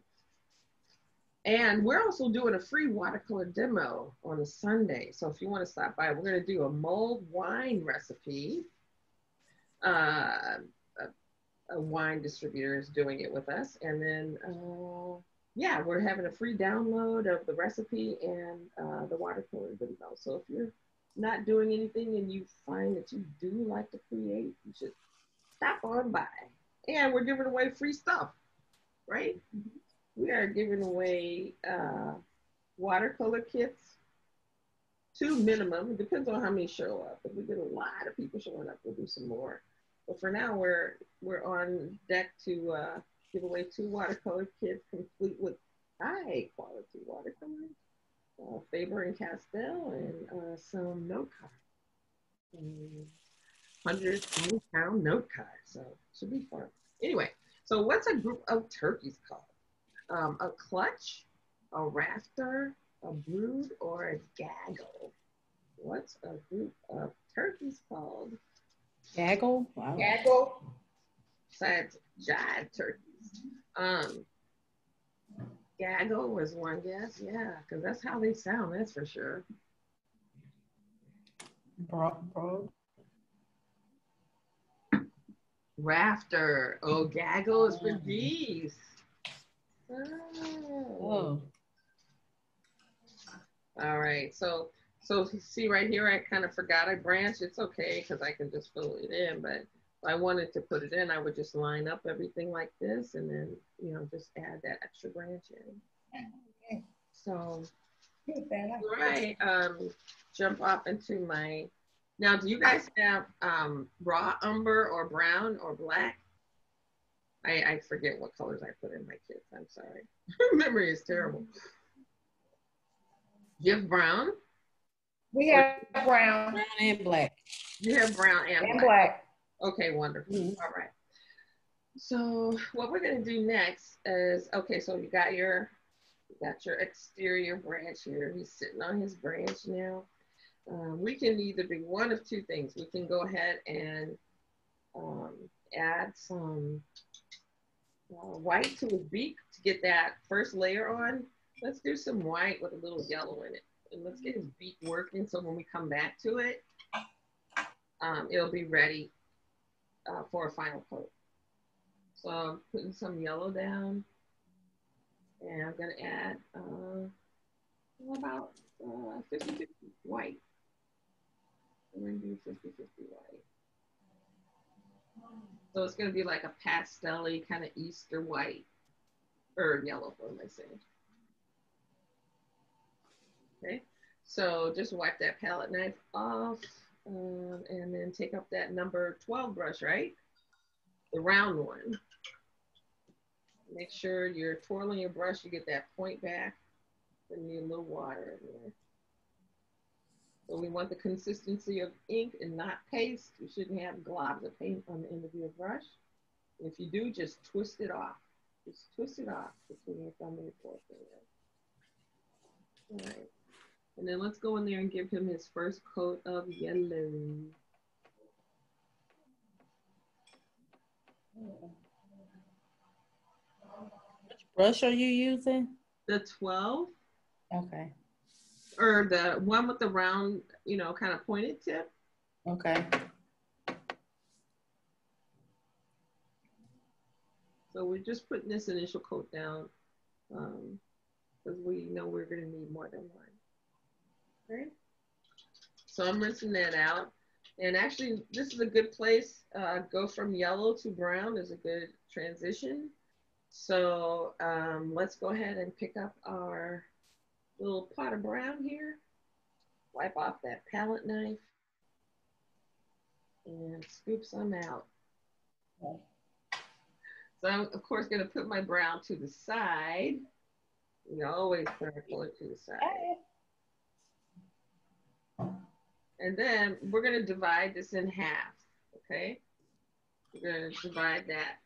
S1: And we're also doing a free watercolor demo on a Sunday. So if you want to stop by, we're gonna do a mulled wine recipe. Uh, a, a wine distributor is doing it with us. And then, uh, yeah, we're having a free download of the recipe and uh, the watercolor demo. So if you're not doing anything and you find that you do like to create, you should stop on by. And we're giving away free stuff, right? We are giving away uh, watercolor kits, two minimum. It depends on how many show up. If we get a lot of people showing up, we'll do some more. But for now, we're we're on deck to uh, give away two watercolor kits complete with high quality Faber and Castell, and uh, some note cards. 100 pound note cards. So should be fun. Anyway, So what's a group of turkeys called? Um, a clutch, a rafter, a brood, or a gaggle? What's a group of turkeys called?
S4: Gaggle? Wow.
S6: Gaggle.
S1: Besides jive turkeys. Um, gaggle was one guess, yeah, because that's how they sound, that's for sure.
S4: Bro, bro.
S1: Rafter. Oh, gaggle is for
S4: Mm.
S1: geese. Oh.
S4: Oh.
S1: All right. So, so see right here, I kind of forgot I branched. It's okay because I can just fill it in. But if I wanted to put it in, I would just line up everything like this and then, you know, just add that extra branch in.
S6: Okay.
S1: So, all right. Um, jump off into my. Now, do you guys have um, raw umber or brown or black? I, I forget what colors I put in my kits. I'm sorry. Memory is terrible. You have brown?
S6: We have brown
S4: Brown and black.
S1: You have brown and,
S6: and
S1: black.
S6: black.
S1: Okay, wonderful.
S4: Mhm.
S1: All right. So what we're gonna do next is okay. So you got your you got your exterior branch here. He's sitting on his branch now. Um, we can either do one of two things. We can go ahead and um, add some uh, white to his beak to get that first layer on. Let's do some white with a little yellow in it. And let's get his beak working so when we come back to it, um, it'll be ready uh, for a final coat. So I'm putting some yellow down. And I'm gonna add uh, about 50-50 white. I'm gonna do 50-50 white. So it's gonna be like a pastel-y kind of Easter white, or yellow, what am I saying? Okay, so just wipe that palette knife off um, and then take up that number 12 brush, right? The round one. Make sure you're twirling your brush, you get that point back. Then you need a little water in there. So we want the consistency of ink and not paste. You shouldn't have globs of paint on the end of your brush. If you do, just twist it off. Just twist it off between your thumb and your forefinger. All right. And then let's go in there and give him his first coat of yellow.
S4: Which brush are you using?
S1: The 12
S4: Okay.
S1: or the one with the round, you know, kind of pointed tip.
S4: Okay.
S1: So we're just putting this initial coat down um, because we know we're going to need more than one. Okay. So I'm rinsing that out. And actually, this is a good place. Uh, go from yellow to brown is a good transition. So um, let's go ahead and pick up our little pot of brown here. Wipe off that palette knife and scoop some out. So I'm of course gonna put my brown to the side. You always put our color to the side. And then we're gonna divide this in half, okay? We're gonna divide that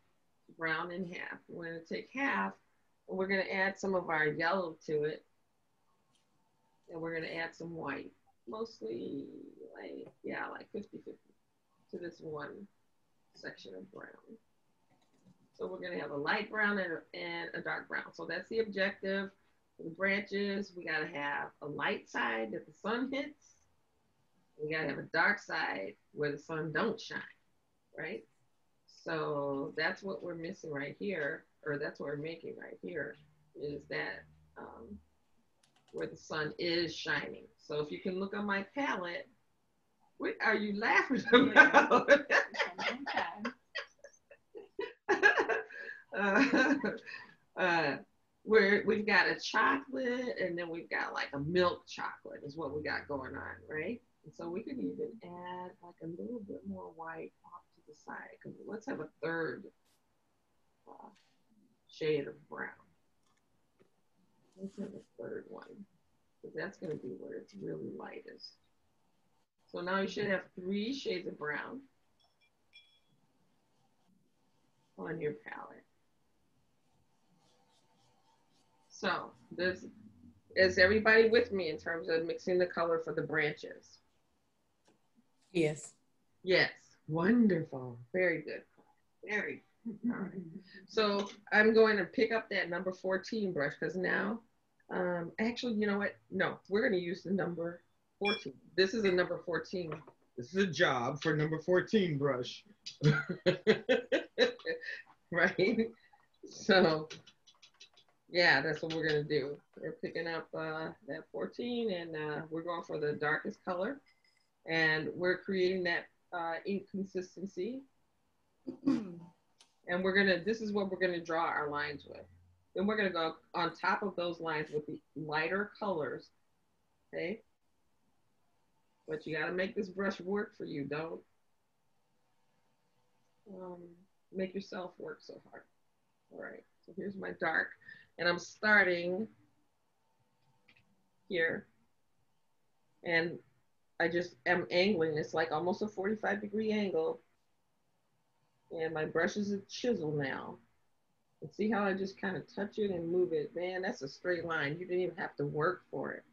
S1: brown in half. We're gonna take half and we're gonna add some of our yellow to it. And we're gonna add some white, mostly like, yeah, like 50-50 to this one section of brown. So we're gonna have a light brown and, and a dark brown. So that's the objective. The branches, we gotta have a light side that the sun hits. We gotta have a dark side where the sun don't shine, right? So that's what we're missing right here, or that's what we're making right here, is that um, where the sun is shining. So if you can look on my palette, what are you laughing about? uh, uh, where we've got a chocolate and then we've got like a milk chocolate is what we got going on, right? And so we could even add like a little bit more white off to the side because let's have a third uh, shade of brown. Let's have a third one because that's going to be where it's really lightest. So now you should have three shades of brown. on your palette. So this is everybody with me in terms of mixing the color for the branches?
S4: Yes.
S1: Yes, wonderful, very good, very. All right. So I'm going to pick up that number 14 brush because now, um, actually, you know what? No, we're going to use the number 14. This is a number 14. This is a job for number 14 brush. right? So, yeah, that's what we're going to do. We're picking up uh, that 14 and uh, we're going for the darkest color. And we're creating that uh, inconsistency. and we're gonna, this is what we're gonna draw our lines with. Then we're gonna go on top of those lines with the lighter colors, okay? But you gotta make this brush work for you. Don't um, make yourself work so hard. All right, so here's my dark. And I'm starting here. And I just am angling. It's like almost a 45 degree angle. And my brush is a chisel now. And see how I just kind of touch it and move it? Man, that's a straight line. You didn't even have to work for it.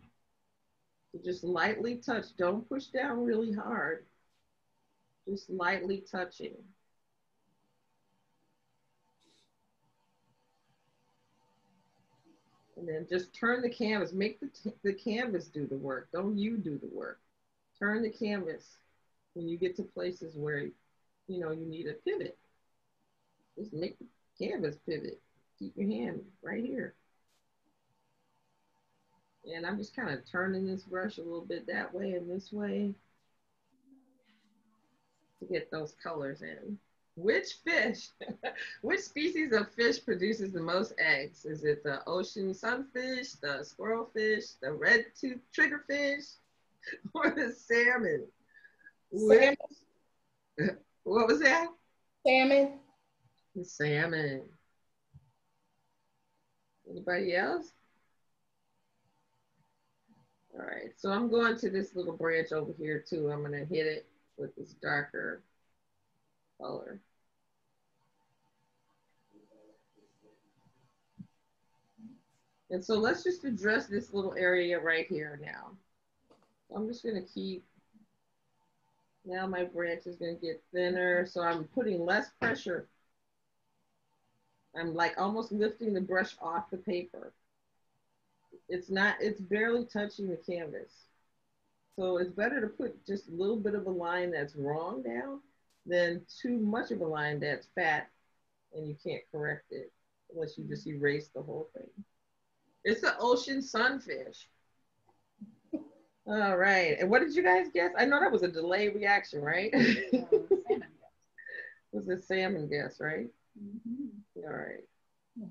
S1: So just lightly touch. Don't push down really hard. Just lightly touching. And then just turn the canvas. Make the, the canvas do the work. Don't you do the work turn the canvas when you get to places where you know you need a pivot. Just make the canvas pivot. Keep your hand right here. And I'm just kind of turning this brush a little bit that way and this way to get those colors in. Which fish, which species of fish produces the most eggs? Is it the ocean sunfish, the squirrelfish, the red tooth triggerfish, or the salmon.
S6: Salmon.
S1: What was that?
S6: Salmon.
S1: The salmon. Anybody else? All right, so I'm going to this little branch over here too. I'm gonna hit it with this darker color. And so let's just address this little area right here now. I'm just gonna keep, now my branch is gonna get thinner, so I'm putting less pressure. I'm like almost lifting the brush off the paper. It's not, it's barely touching the canvas. So it's better to put just a little bit of a line that's wrong down than too much of a line that's fat and you can't correct it unless you just erase the whole thing. It's the ocean sunfish. All right. And what did you guys guess? I know that was a delayed reaction, right? it was a salmon guess, right? Mm-hmm. All right. Oh,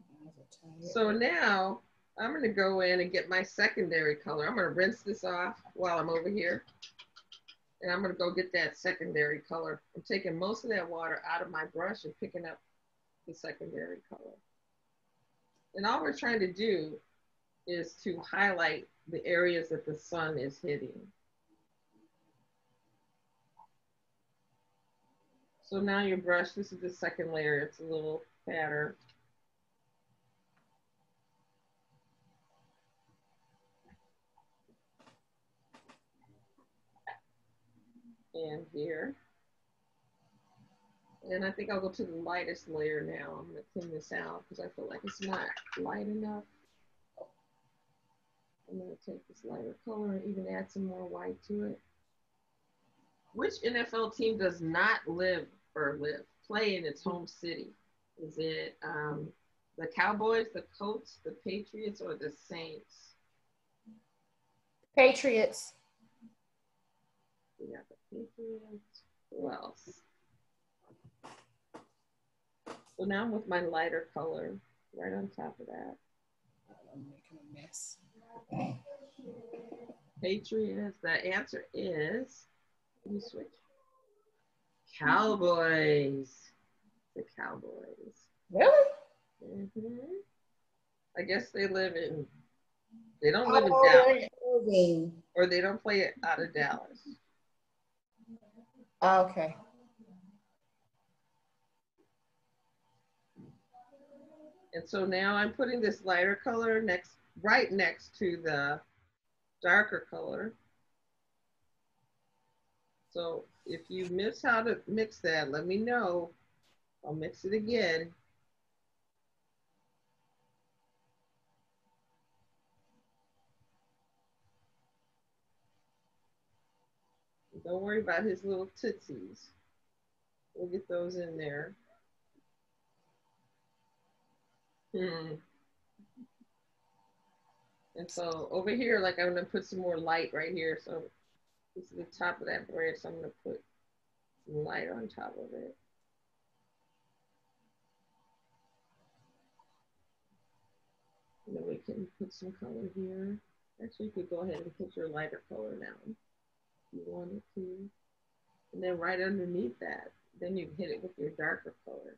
S1: so now I'm going to go in and get my secondary color. I'm going to rinse this off while I'm over here. And I'm going to go get that secondary color. I'm taking most of that water out of my brush and picking up the secondary color. And all we're trying to do is to highlight the areas that the sun is hitting. So now your brush, this is the second layer, it's a little fatter. And here. And I think I'll go to the lightest layer now. I'm gonna clean this out because I feel like it's not light enough. I'm gonna take this lighter color and even add some more white to it. Which NFL team does not live or live, play in its home city? Is it um, the Cowboys, the Colts, the Patriots, or the Saints?
S6: Patriots.
S1: We got the Patriots. Who else? So now I'm with my lighter color right on top of that.
S4: I'm making a mess.
S1: Patriots. The answer is, let me switch. Cowboys. The Cowboys.
S6: Really?
S1: hmm I guess they live in, they don't live in
S6: Oh,
S1: Dallas,
S6: Irving.
S1: or they don't play it out of Dallas.
S6: Okay.
S1: And so now I'm putting this lighter color next, right next to the darker color. So if you miss how to mix that, let me know. I'll mix it again. Don't worry about his little tootsies. We'll get those in there. Hmm. And so over here, like I'm gonna put some more light right here. So this is the top of that branch. So I'm gonna put some light on top of it. And then we can put some color here. Actually, you could go ahead and put your lighter color now if you wanted to. And then right underneath that, then you hit it with your darker color.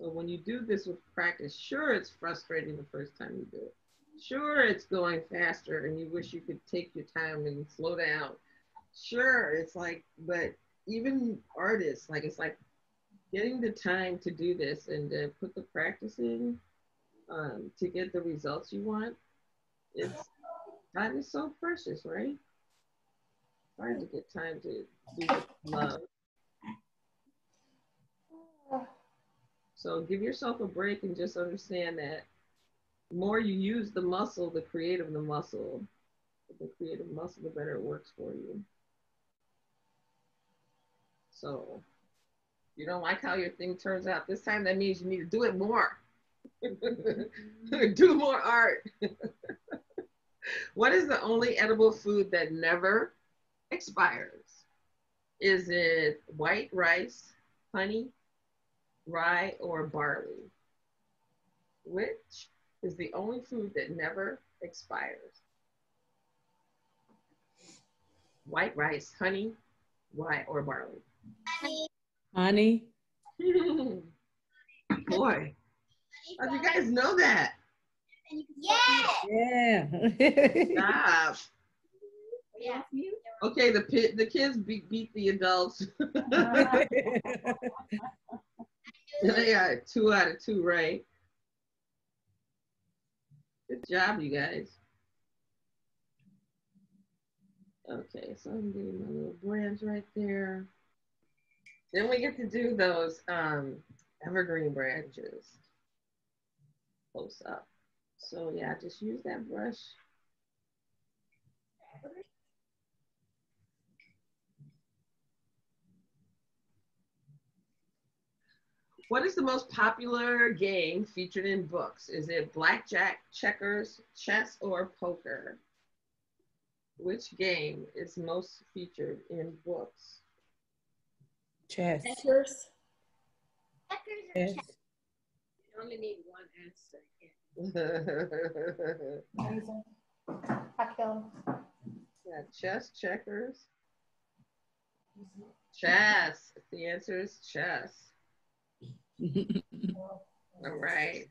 S1: So when you do this with practice, sure, it's frustrating the first time you do it. Sure, it's going faster and you wish you could take your time and slow down. Sure, it's like, but even artists, like, it's like getting the time to do this and to put the practice in um, to get the results you want. It's time is so precious, right? Hard to get time to do love. So give yourself a break and just understand that the more you use the muscle, the creative the muscle, the creative muscle, the better it works for you. So you don't like how your thing turns out this time, that means you need to do it more. do more art. what is the only edible food that never expires? Is it white rice, honey, rye, or barley? Which is the only food that never expires? White rice, honey, rye, or barley?
S4: Honey.
S1: Boy, how do you guys know that?
S7: Yeah.
S4: Yeah.
S1: Stop.
S3: Yeah.
S1: Okay, the the kids beat, beat the adults. they got two out of two right. Good job, you guys. Okay, so I'm getting my little branch right there. Then we get to do those um, evergreen branches close up. So yeah, just use that brush. What is the most popular game featured in books? Is it blackjack, checkers, chess, or poker? Which game is most featured in books?
S4: Chess.
S7: Checkers.
S4: Yes.
S3: You only need one answer.
S6: Amazing. Hi, Kelly.
S1: yeah, chess, checkers, chess. The answer is chess. All right.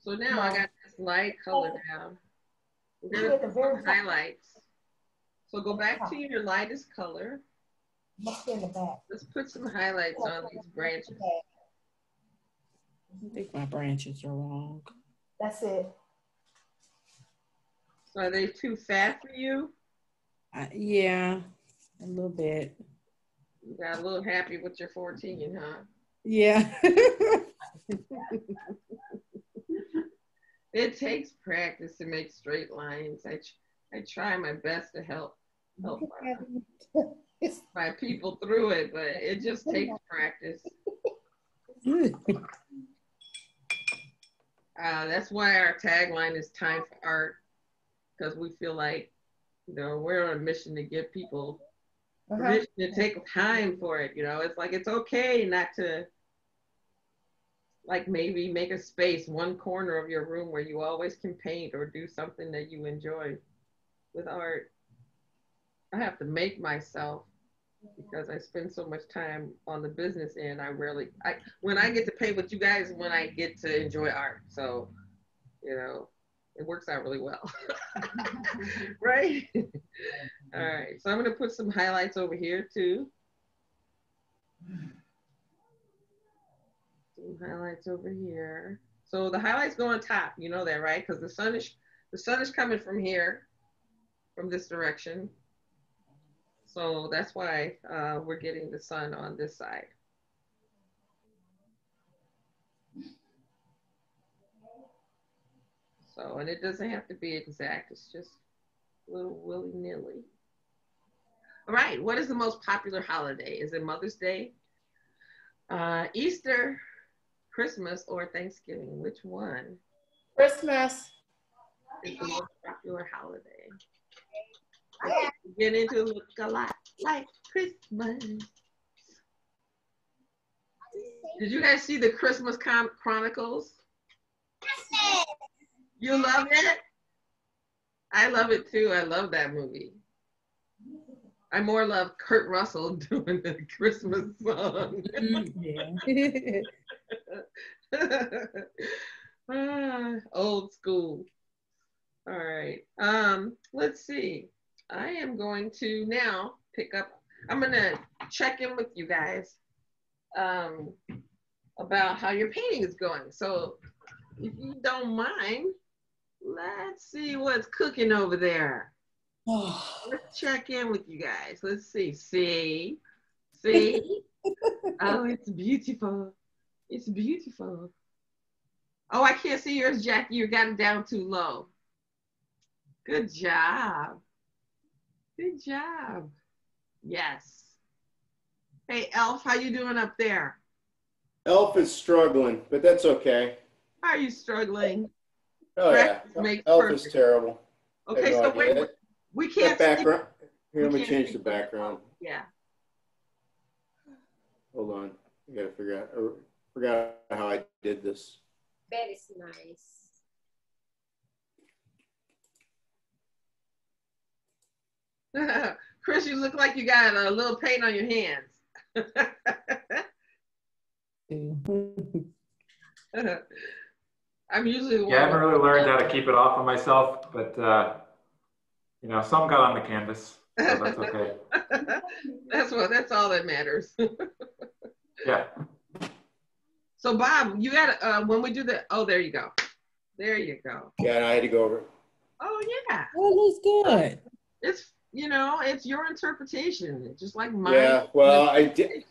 S1: So now I got this light color down. We're gonna
S6: at the
S1: put
S6: very
S1: some
S6: top.
S1: highlights. So go back to your lightest color.
S6: Must be in the back.
S1: Let's put some highlights on these branches.
S4: I think my branches are wrong.
S6: That's it.
S1: So are they too fat for you?
S4: I, yeah, a little bit.
S1: You got a little happy with your 14, huh?
S4: Yeah.
S1: It takes practice to make straight lines. I, I try my best to help help my, my people through it, but it just takes practice. Uh, that's why our tagline is time for art, because we feel like, you know, we're on a mission to give people
S6: Uh-huh.
S1: permission to take time for it. You know, it's like it's okay not to, like maybe make a space, one corner of your room where you always can paint or do something that you enjoy with art. I have to make myself because I spend so much time on the business end. I rarely, I when I get to pay with you guys, when I get to enjoy art. So, you know, it works out really well, right? All right, so I'm gonna put some highlights over here too. Some highlights over here. So the highlights go on top. You know that, right? Because the sun is the sun is coming from here, from this direction. So that's why uh, we're getting the sun on this side. So, and it doesn't have to be exact. It's just a little willy-nilly. All right, what is the most popular holiday? Is it Mother's Day, uh, Easter, Christmas, or Thanksgiving? Which one
S6: Christmas.
S1: is the most popular holiday? Get into look a lot like Christmas. Did you guys see the Christmas Chron- Chronicles? You love it? I love it too. I love that movie. I more love Kurt Russell doing the Christmas song. Ah, old school. All right. Um, let's see. I am going to now pick up. I'm gonna check in with you guys um, about how your painting is going. So, if you don't mind, let's see what's cooking over there. Let's check in with you guys. Let's see. See, see. oh, it's beautiful. It's beautiful. Oh, I can't see yours, Jackie. You got it down too low. Good job. Good job. Yes. Hey, Elf, how you doing up there?
S5: Elf is struggling, but that's okay.
S1: How are you struggling?
S5: Oh yeah,
S1: Practice makes
S5: Elf is terrible.
S1: Okay,
S5: no
S1: so
S5: idea.
S1: wait,
S5: That-
S1: we can't see.
S5: background. Here,
S1: we
S5: let me
S1: can't
S5: change the background.
S1: Yeah.
S5: Hold on. I gotta figure out. I forgot how I did this.
S3: Very nice.
S1: Chris, you look like you got a little paint on your hands. I'm usually.
S9: Yeah, I haven't really learned how to keep it off of myself, but uh, you know, some got on the canvas, so that's okay.
S1: that's what. That's all that matters.
S9: Yeah.
S1: so Bob, you got uh, when we do the. Oh, there you go. There you go.
S5: Yeah, I had to go over.
S1: Oh yeah,
S4: Oh, it looks good.
S1: it's you know it's your interpretation, just like mine.
S5: Yeah, well, I did.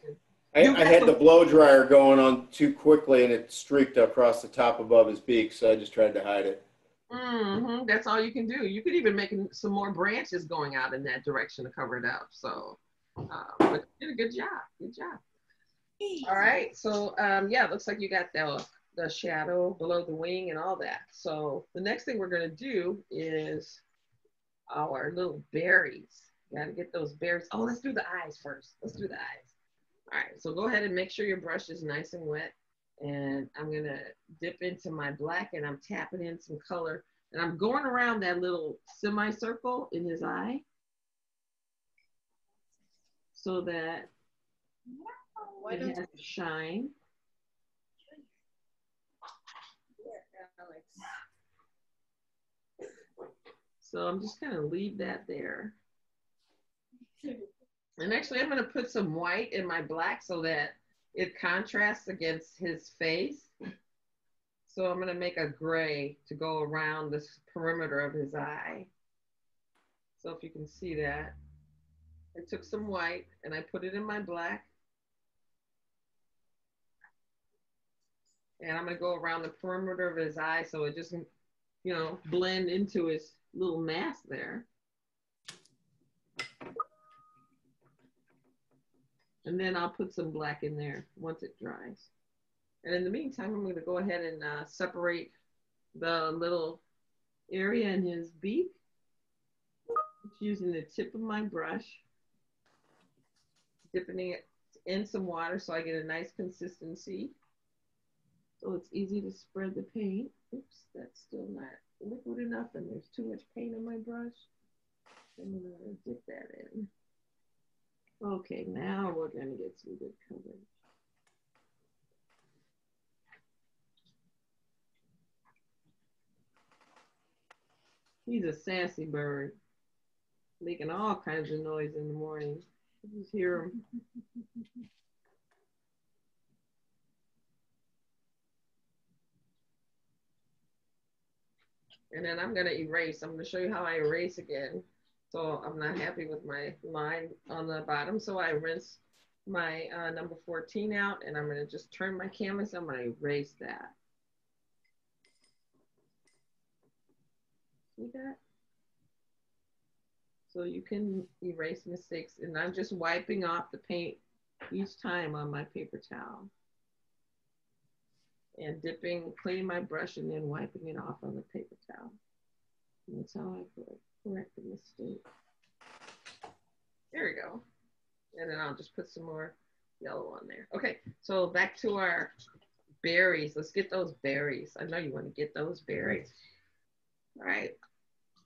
S5: I, I had the blow dryer going on too quickly, and it streaked across the top above his beak, so I just tried to hide it.
S1: Hmm That's all you can do. You could even make some more branches going out in that direction to cover it up. So, uh, but you did a good job. Good job. All right. So, um, yeah, it looks like you got the the shadow below the wing and all that. So the next thing we're gonna do is our little berries. Got to get those berries. Oh, let's do the eyes first. Let's do the eyes. All right. So go ahead and make sure your brush is nice and wet. And I'm gonna dip into my black and I'm tapping in some color. And I'm going around that little semicircle in his eye so that
S3: Why
S1: it has shine. So I'm just gonna leave that there. And actually I'm gonna put some white in my black so that it contrasts against his face. So I'm gonna make a gray to go around this perimeter of his eye. So if you can see that, I took some white and I put it in my black. And I'm gonna go around the perimeter of his eye so it just, you know, blend into his little mask there. And then I'll put some black in there once it dries. And in the meantime, I'm gonna go ahead and uh, separate the little area in his beak. Just using the tip of my brush, dipping it in some water so I get a nice consistency. So it's easy to spread the paint. Oops, that's still not liquid enough and there's too much paint on my brush. I'm gonna dip that in. Okay, now we're going to get some good coverage. He's a sassy bird, making all kinds of noise in the morning. You just hear him. and then I'm going to erase. I'm going to show you how I erase again. So I'm not happy with my line on the bottom. So I rinse my uh, number 14 out and I'm gonna just turn my canvas. I'm gonna erase that. See that? So you can erase mistakes and I'm just wiping off the paint each time on my paper towel. And dipping, cleaning my brush and then wiping it off on the paper towel. And that's how I correct the mistake. There we go. And then I'll just put some more yellow on there. Okay, so back to our berries. Let's get those berries. I know you want to get those berries. All right.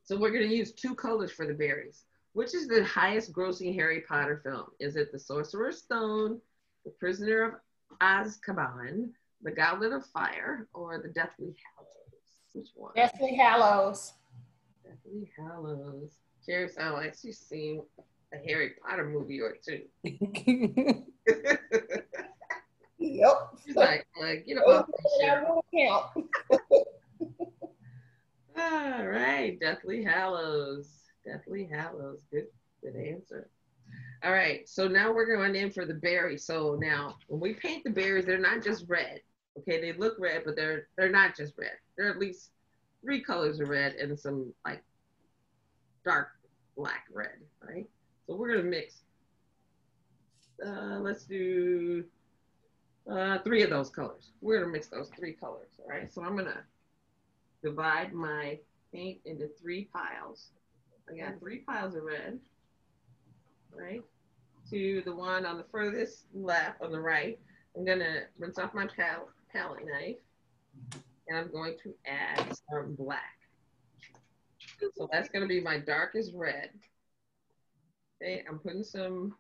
S1: So we're going to use two colors for the berries. Which is the highest grossing Harry Potter film? Is it The Sorcerer's Stone, The Prisoner of Azkaban, The Goblet of Fire, or The Deathly Hallows? Which one?
S6: Deathly Hallows.
S1: Deathly Hallows. Jerry sounds like she's seen a Harry Potter movie or two.
S6: Yep.
S1: She's like, uh, get up off me,
S6: That
S1: Cheryl.
S6: will count.
S1: All right, Deathly Hallows. Deathly Hallows. Good, good answer. All right, so now we're going in for the berries. So now, when we paint the berries, they're not just red. Okay, they look red, but they're they're not just red. They're at least three colors of red and some like dark black red, right? So we're gonna mix. Uh, let's do uh, three of those colors. We're gonna mix those three colors, all right? So I'm gonna divide my paint into three piles. I got three piles of red, right? To the one on the furthest left, on the right, I'm gonna rinse off my pal- palette knife and I'm going to add some black. So that's gonna be my darkest red. Okay, I'm putting some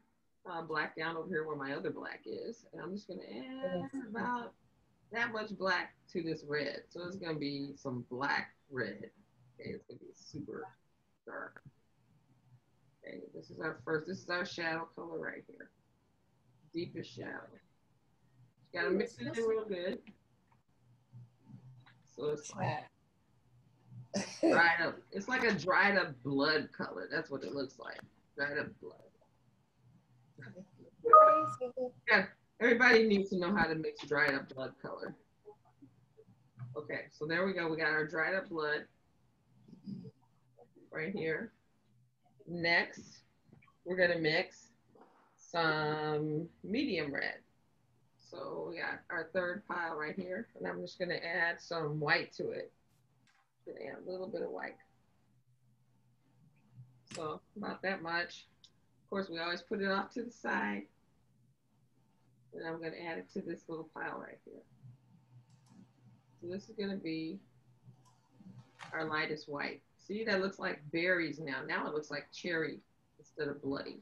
S1: uh, black down over here where my other black is. And I'm just gonna add about that much black to this red. So it's gonna be some black red. Okay, it's gonna be super dark. Okay, this is our first, this is our shadow color right here. Deepest shadow. You gotta mix it in real good. So it's like dried up. It's like a dried up blood color. That's what it looks like. Dried up blood. Yeah, everybody needs to know how to mix dried up blood color. Okay, so there we go. We got our dried up blood right here. Next, we're gonna mix some medium red. So we got our third pile right here, and I'm just gonna add some white to it. Gonna add a little bit of white. So about that much. Of course, we always put it off to the side. And I'm gonna add it to this little pile right here. So this is gonna be our lightest white. See, that looks like berries now. Now it looks like cherry instead of bloody.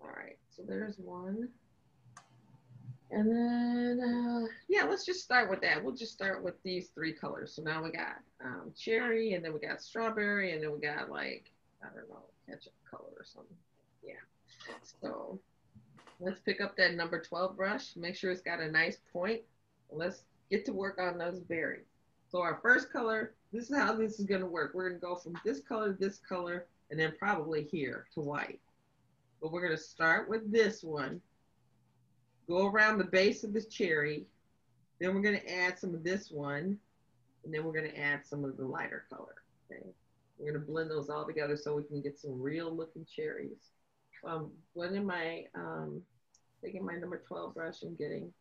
S1: All right, so there's one. And then, uh, yeah, let's just start with that. We'll just start with these three colors. So now we got um, cherry, and then we got strawberry, and then we got like, I don't know, ketchup color or something. Yeah. So let's pick up that number 12 brush. Make sure it's got a nice point. Let's get to work on those berries. So our first color, this is how this is gonna work. We're gonna go from this color to this color, and then probably here to white. But we're gonna start with this one, go around the base of the cherry, then we're gonna add some of this one, and then we're gonna add some of the lighter color, okay? We're gonna blend those all together so we can get some real looking cherries. I'm blending my, um, taking my number 12 brush and getting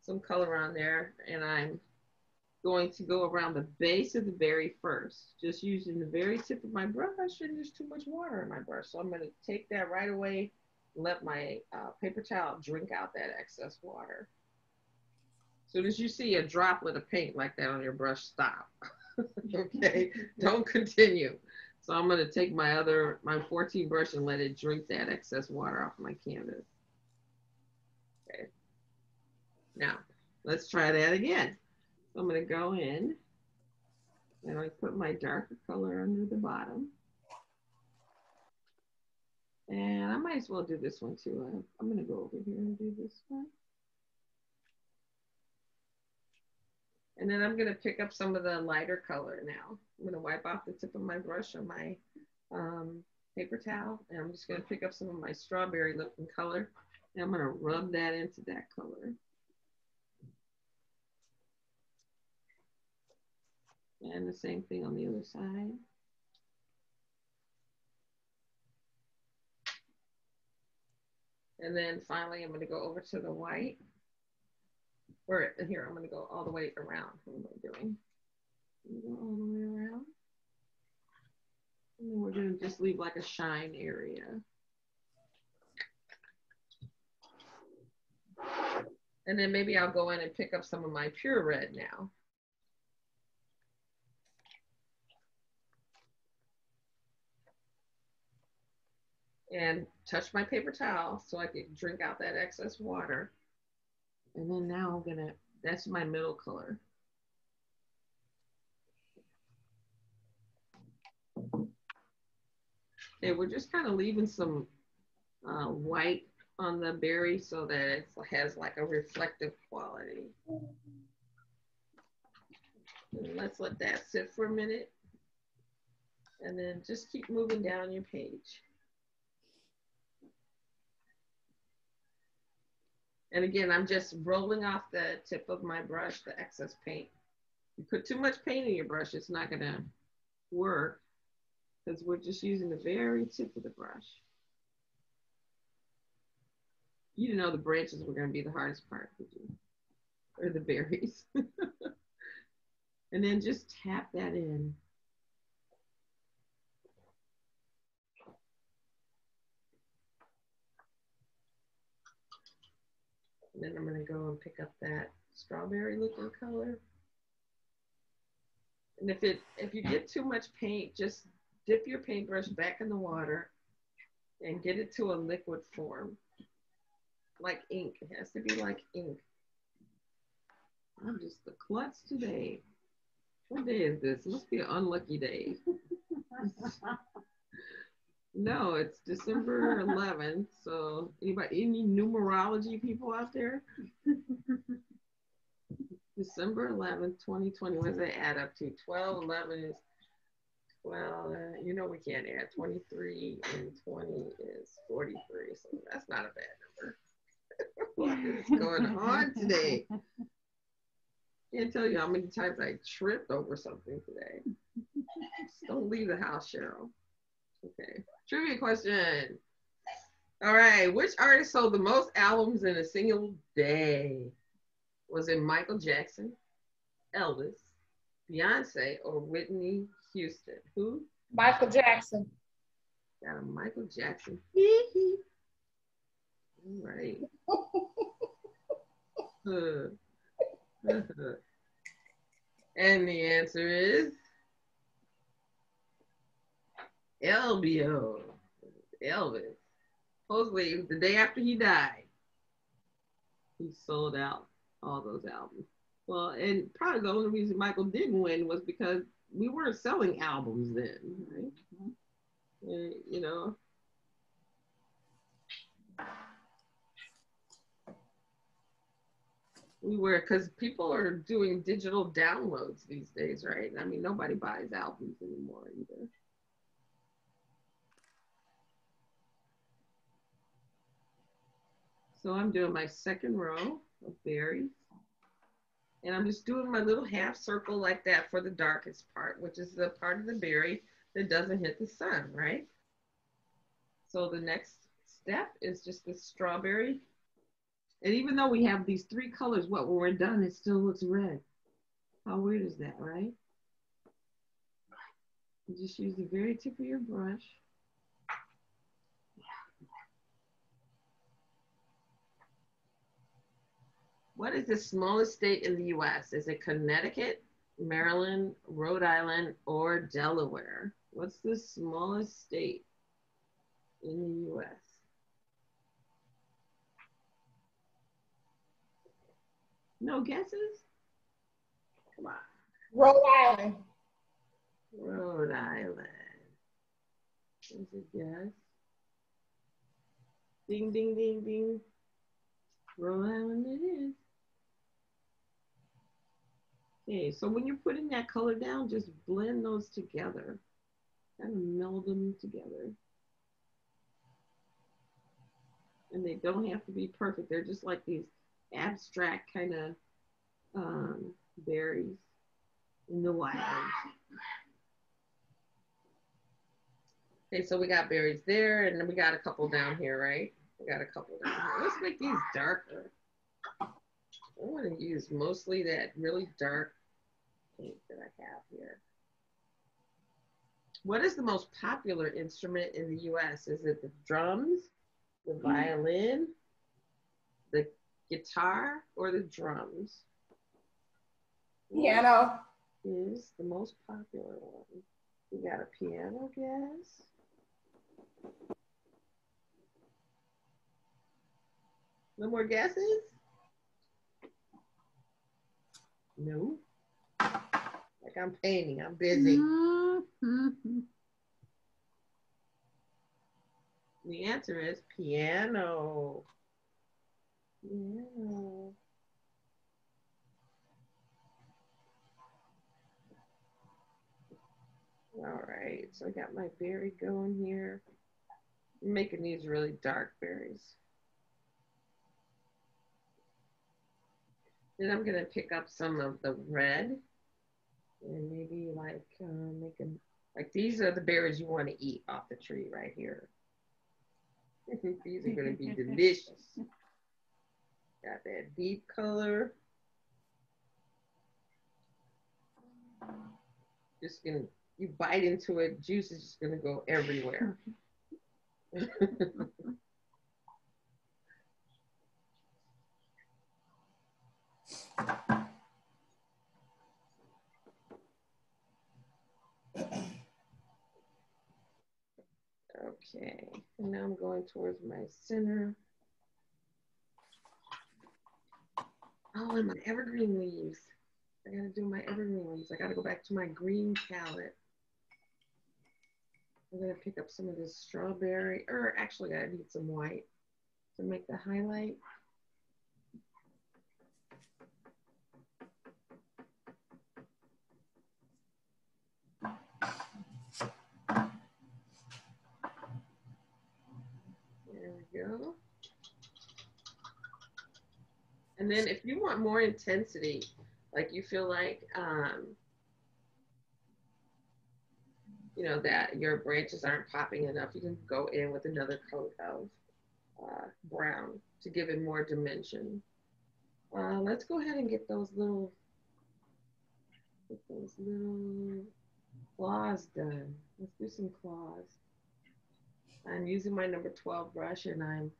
S1: some color on there, and I'm going to go around the base of the berry first, just using the very tip of my brush, and there's too much water in my brush. So I'm gonna take that right away, let my uh, paper towel drink out that excess water. Soon as you see a droplet of paint like that on your brush, stop. okay, don't continue. So I'm gonna take my other, my 14 brush and let it drink that excess water off my canvas. Okay. Now, let's try that again. So I'm gonna go in and I put my darker color under the bottom. And I might as well do this one too. I'm gonna go over here and do this one. And then I'm gonna pick up some of the lighter color now. I'm gonna wipe off the tip of my brush on my um, paper towel, and I'm just gonna pick up some of my strawberry looking color, and I'm gonna rub that into that color. And the same thing on the other side. And then finally, I'm going to go over to the white. Or here, I'm going to go all the way around. What am I doing? Go all the way around. And then we're going to just leave like a shine area. And then maybe I'll go in and pick up some of my pure red now. And touch my paper towel so I can drink out that excess water. And then now I'm gonna, that's my middle color. Okay, we're just kind of leaving some uh, white on the berry so that it has like a reflective quality. And let's let that sit for a minute. And then just keep moving down your page. And again, I'm just rolling off the tip of my brush, the excess paint. You put too much paint in your brush, it's not gonna work because we're just using the very tip of the brush. You didn't know the branches were gonna be the hardest part, did you? Or the berries. and then just tap that in. Then I'm gonna go and pick up that strawberry looking color. And if it if you get too much paint, just dip your paintbrush back in the water and get it to a liquid form. Like ink. It has to be like ink. I'm just the klutz today. What day is this? It must be an unlucky day. No, it's December 11th. So, anybody, any numerology people out there? December 11th, 2020. What does that add up to? 12, 11 is, well, uh, you know, we can't add 23 and 20 is 43. So, that's not a bad number. what is going on today? Can't tell you how many times I tripped over something today. Just don't leave the house, Cheryl. Okay. Trivia question. All right. Which artist sold the most albums in a single day? Was it Michael Jackson, Elvis, Beyonce, or Whitney Houston? Who?
S6: Michael Jackson.
S1: Got a Michael Jackson. All right. and the answer is LBO, Elvis. Supposedly, the day after he died, he sold out all those albums. Well, and probably the only reason Michael didn't win was because we weren't selling albums then, right? And, you know. We were, because people are doing digital downloads these days, right? I mean, nobody buys albums anymore either. So I'm doing my second row of berries. And I'm just doing my little half circle like that for the darkest part, which is the part of the berry that doesn't hit the sun, right? So the next step is just the strawberry. And even though we have these three colors, what when we're done, it still looks red. How weird is that, right? You just use the very tip of your brush. What is the smallest state in the US? Is it Connecticut, Maryland, Rhode Island, or Delaware? What's the smallest state in the US? No guesses? Come on.
S6: Rhode Island.
S1: Rhode Island. Is it guess? Ding, ding, ding, ding. Rhode Island it is. Okay, so when you're putting that color down, just blend those together. Kind of meld them together. And they don't have to be perfect. They're just like these abstract kind of um, berries in the wild. Okay, so we got berries there, and then we got a couple down here, right? We got a couple down here. Let's make these darker. I want to use mostly that really dark paint that I have here. What is the most popular instrument in the US? Is it the drums, the mm. violin, the guitar, or the drums?
S6: Piano.
S1: Is the most popular one. We got a piano, guess. No more guesses? No. Like I'm painting, I'm busy. Mm-hmm. The answer is piano. Piano. All right, so I got my berry going here. I'm making these really dark berries. Then I'm gonna pick up some of the red and maybe like uh, make them, like these are the berries you wanna eat off the tree right here. these are gonna be delicious. Got that deep color. Just gonna, you bite into it, juice is just gonna go everywhere. Okay, and now I'm going towards my center. Oh, and my evergreen leaves. I gotta do my evergreen leaves. I gotta go back to my green palette. I'm gonna pick up some of this strawberry, or actually I need some white to make the highlight. There we go. And then if you want more intensity, like you feel like, um, you know, that your branches aren't popping enough, you can go in with another coat of uh, brown to give it more dimension. Uh, let's go ahead and get those little, get those little claws done. Let's do some claws. I'm using my number 12 brush and I'm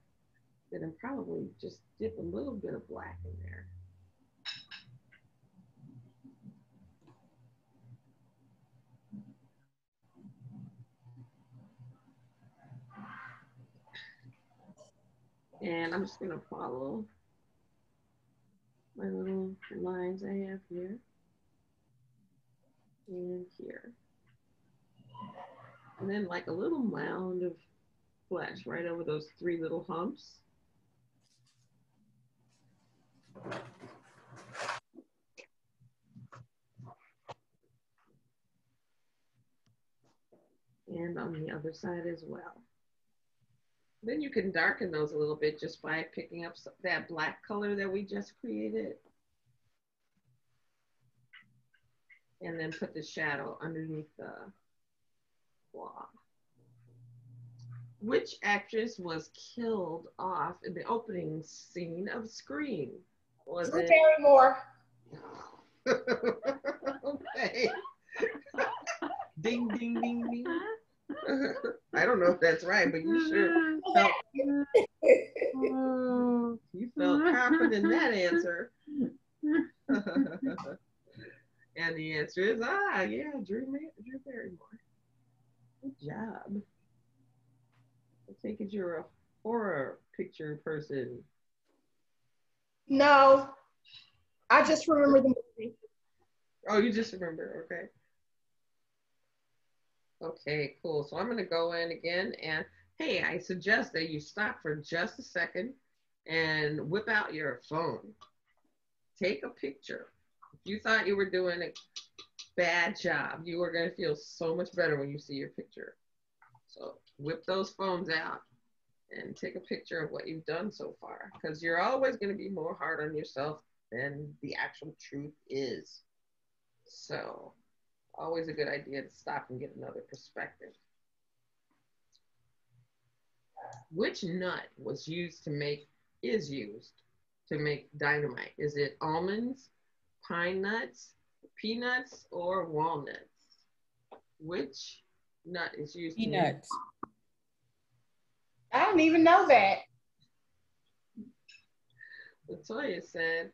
S1: gonna probably just dip a little bit of black in there. And I'm just gonna follow my little lines I have here and here. And then like a little mound of flesh right over those three little humps. And on the other side as well. Then you can darken those a little bit just by picking up that black color that we just created. And then put the shadow underneath the claw. Which actress was killed off in the opening scene of Scream? Was
S6: Drew
S1: it?
S6: Barrymore.
S1: okay. ding, ding, ding, ding. I don't know if that's right, but you sure felt, you felt confident in that answer. and the answer is ah, yeah, Drew, Drew Barrymore. Good job. I take it you're a horror picture person.
S6: No, I just remember the movie.
S1: Oh, you just remember, okay. Okay, cool. So I'm gonna go in again and hey, I suggest that you stop for just a second and whip out your phone. Take a picture If you thought you were doing a bad job, you are going to feel so much better when you see your picture. So whip those phones out and take a picture of what you've done so far because you're always going to be more hard on yourself than the actual truth is. So, always a good idea to stop and get another perspective. Which nut was used to make, is used to make dynamite? Is it almonds, pine nuts, peanuts, or walnuts? Which nut is used to make
S4: Peanuts.
S6: I didn't even know that.
S1: Latoya said,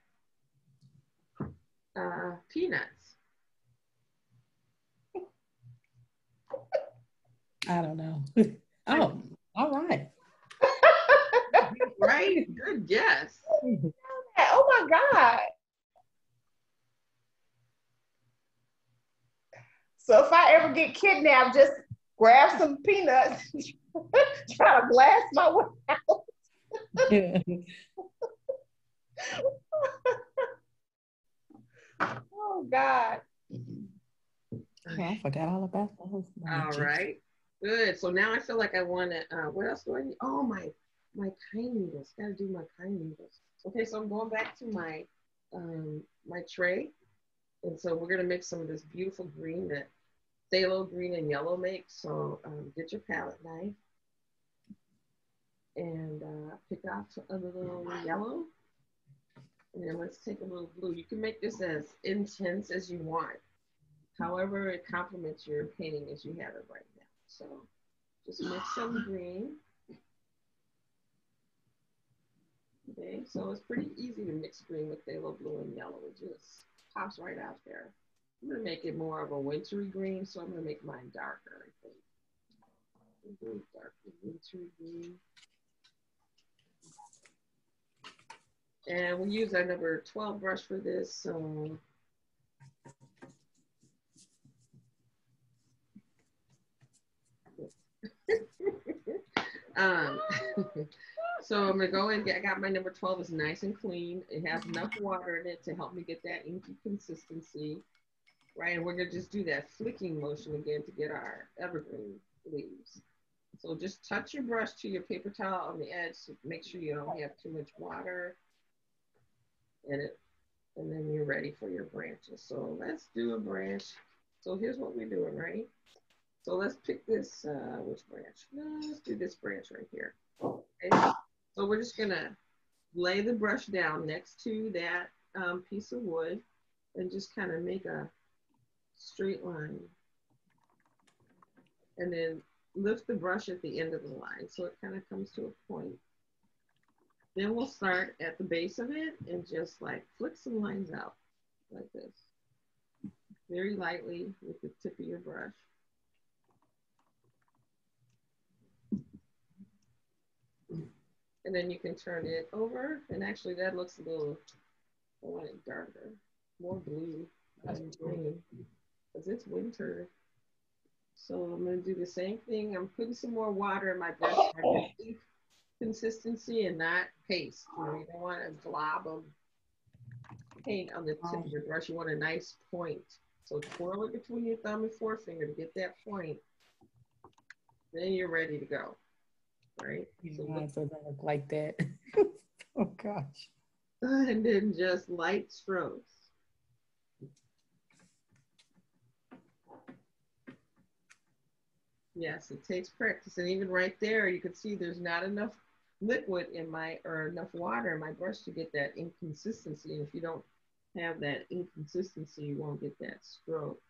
S1: uh, peanuts.
S4: I don't know. oh, all right.
S1: Right? Good guess.
S6: Oh my God. So if I ever get kidnapped, just grab some peanuts, try to blast my way out. Oh God.
S4: Oh, I forgot all about those.
S1: All right. Good. So now I feel like I want to, uh, what else do I need? Oh, my, my pine needles. Got to do my pine needles. Okay. So I'm going back to my, um, my tray. And so we're going to mix some of this beautiful green that phthalo green and yellow make. So um, get your palette knife and uh, pick off a little yellow. And then let's take a little blue. You can make this as intense as you want. However, it complements your painting as you have it right now. So just mix some green. Okay, so it's pretty easy to mix green with phthalo blue and yellow. It just pops right out there. I'm gonna make it more of a wintry green, so I'm gonna make mine darker, I think. Really dark wintry green. And we'll use our number 12 brush for this, so um, so I'm gonna go and get, I got my number 12 is nice and clean. It has enough water in it to help me get that inky consistency, right? And we're gonna just do that flicking motion again to get our evergreen leaves. So just touch your brush to your paper towel on the edge to make sure you don't have too much water in it. And then you're ready for your branches. So let's do a branch. So here's what we're doing, right? So let's pick this, uh, which branch? Let's do this branch right here. Okay. So we're just gonna lay the brush down next to that um, piece of wood and just kind of make a straight line. And then lift the brush at the end of the line so it kind of comes to a point. Then we'll start at the base of it and just like flick some lines out like this. Very lightly with the tip of your brush. And then you can turn it over. And actually that looks a little, I want it darker, more blue than green because it's winter. So I'm gonna do the same thing. I'm putting some more water in my brush the oh. consistency and not paste. You, know, you don't want a glob of paint on the tip of oh. your brush. You want a nice point. So twirl it between your thumb and forefinger to get that point. Then you're ready to go. Right? So
S4: Mine doesn't look like that. oh gosh.
S1: and then just light strokes. Yes, it takes practice. And even right there, you can see there's not enough liquid in my, or enough water in my brush to get that inconsistency. And if you don't have that inconsistency, you won't get that stroke.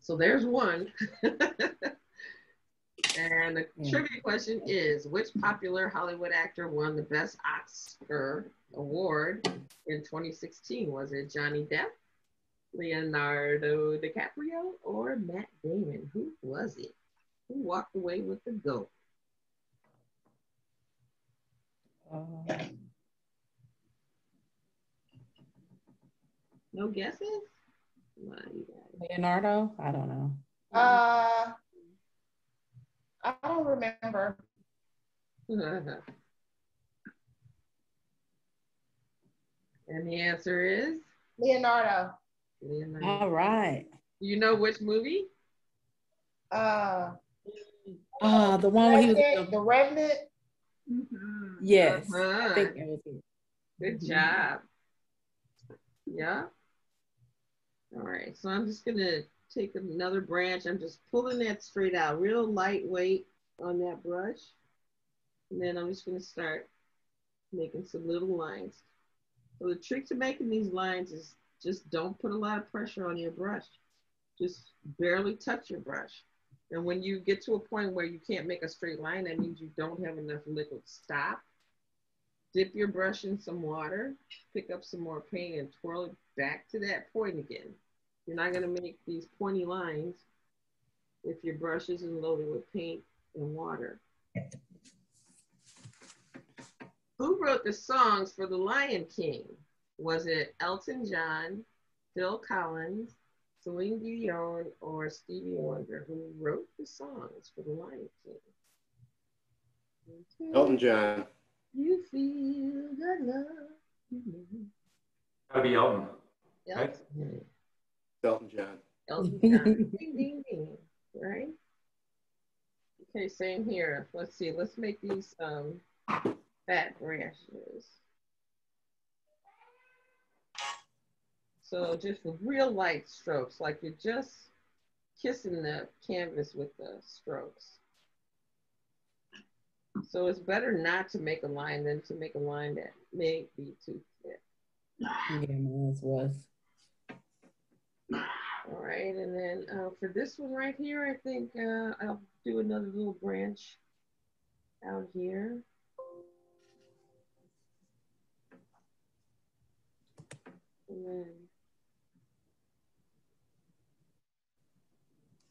S1: So there's one. and the
S4: Yeah.
S1: trivia question is, which popular Hollywood actor won the Best Oscar Award in 2016? Was it Johnny Depp, Leonardo DiCaprio, or Matt Damon? Who was it? Who walked away with the goat?
S4: Uh,
S1: No guesses? Come on, you
S4: Leonardo? I don't know.
S6: Uh, I don't remember.
S1: And the answer is
S6: Leonardo.
S1: Leonardo.
S4: All right.
S1: You know which movie?
S6: Uh,
S4: Ah, the one where he was.
S6: the Revenant.
S8: Mhm.
S4: Yes.
S1: Uh-huh.
S4: think it was it.
S1: Good job. Yeah. All right, so I'm just gonna take another branch. I'm just pulling that straight out, real lightweight on that brush. And then I'm just gonna start making some little lines. So the trick to making these lines is just don't put a lot of pressure on your brush. Just barely touch your brush. And when you get to a point where you can't make a straight line, that means you don't have enough liquid. Stop dip your brush in some water, pick up some more paint and twirl it back to that point again. You're not gonna make these pointy lines if your brush isn't loaded with paint and water. Who wrote the songs for The Lion King? Was it Elton John, Phil Collins, Celine Dion, or Stevie Wonder? Who wrote the songs for The Lion King?
S5: Elton John.
S1: You feel the love. you know.
S9: Gotta be Elton. Right.
S1: Elton.
S5: Elton John.
S1: Elton John. ding, ding, ding. Right? Okay, same here. Let's see. Let's make these um, fat branches. So just real light strokes, like you're just kissing the canvas with the strokes. So it's better not to make a line than to make a line that may be too thick.
S4: Yeah, mine was.
S1: All right, and then uh, for this one right here, I think uh, I'll do another little branch out here. And then,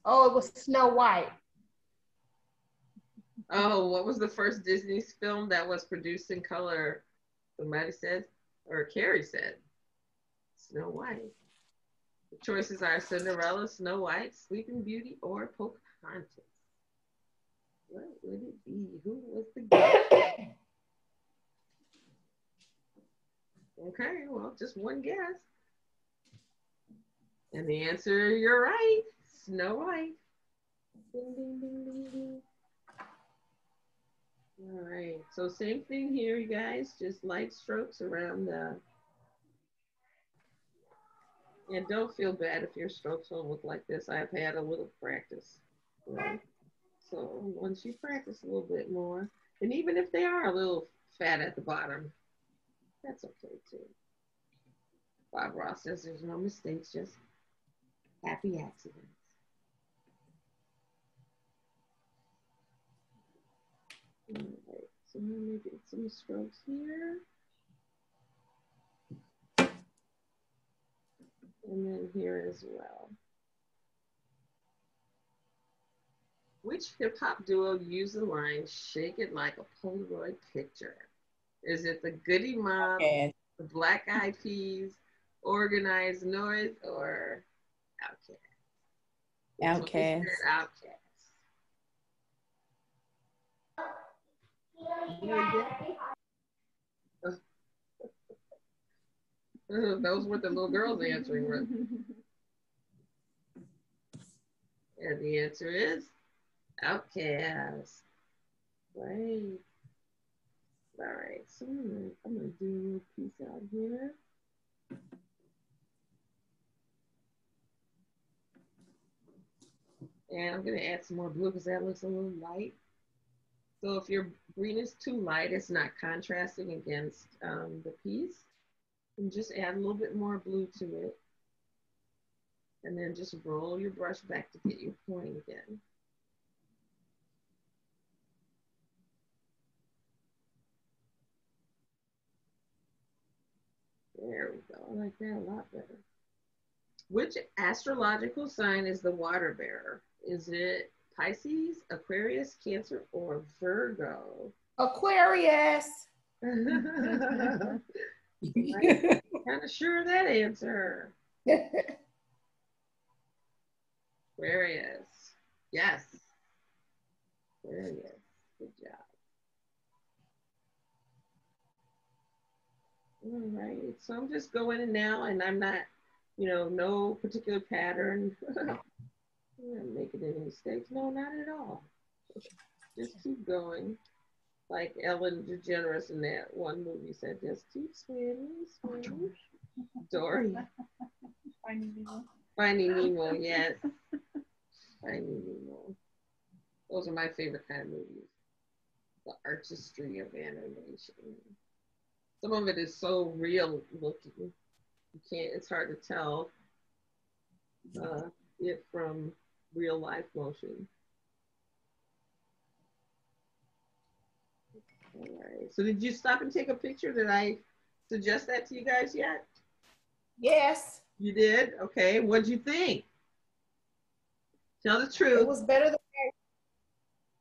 S6: Oh, it was Snow White.
S1: oh, what was the first Disney film that was produced in color? Somebody said, or Carrie said, Snow White. The choices are Cinderella, Snow White, Sleeping Beauty, or Pocahontas. What would it be? Who was the guess? Okay, well, just one guess. And the answer, you're right. Snow White. Ding, ding, ding, ding, ding. All right, so same thing here, you guys. Just light strokes around the. And don't feel bad if your strokes don't look like this. I've had a little practice. Right? So once you practice a little bit more, and even if they are a little fat at the bottom, that's okay too. Bob Ross says there's no mistakes, just happy accidents. All right, so maybe get some strokes here. And then here as well. Which hip hop duo used the line "Shake it like a Polaroid picture"? Is it the Goodie Mob,
S4: Okay.
S1: the Black Eyed Peas, Organized Noise, or Outkast?
S4: Outcast.
S1: Outkast. Those were the little girls answering. right? And the answer is Outkast. Right. All right. So I'm gonna, I'm gonna do a little piece out here. And I'm gonna add some more blue because that looks a little light. So if your green is too light, it's not contrasting against um, the piece. And just add a little bit more blue to it. And then just roll your brush back to get your point again. There we go. I like that a lot better. Which astrological sign is the water bearer? Is it Pisces, Aquarius, Cancer, or Virgo?
S6: Aquarius.
S1: kind of sure of that answer. Aquarius. Yes. Aquarius. Good job. All right. So I'm just going in now, and I'm not, you know, no particular pattern. I'm not making any mistakes. No, not at all. Just keep going. Like Ellen DeGeneres in that one movie said, just keep swimming, swimming. Dory.
S8: Finding Nemo.
S1: Finding Nemo, yes. Finding Nemo. Those are my favorite kind of movies. The artistry of animation. Some of it is so real looking. You can't, it's hard to tell uh, it from real life motion. All right. So did you stop and take a picture? Did I suggest that to you guys yet?
S6: Yes,
S1: You did? Okay. What'd you think? Tell the truth.
S6: it was better than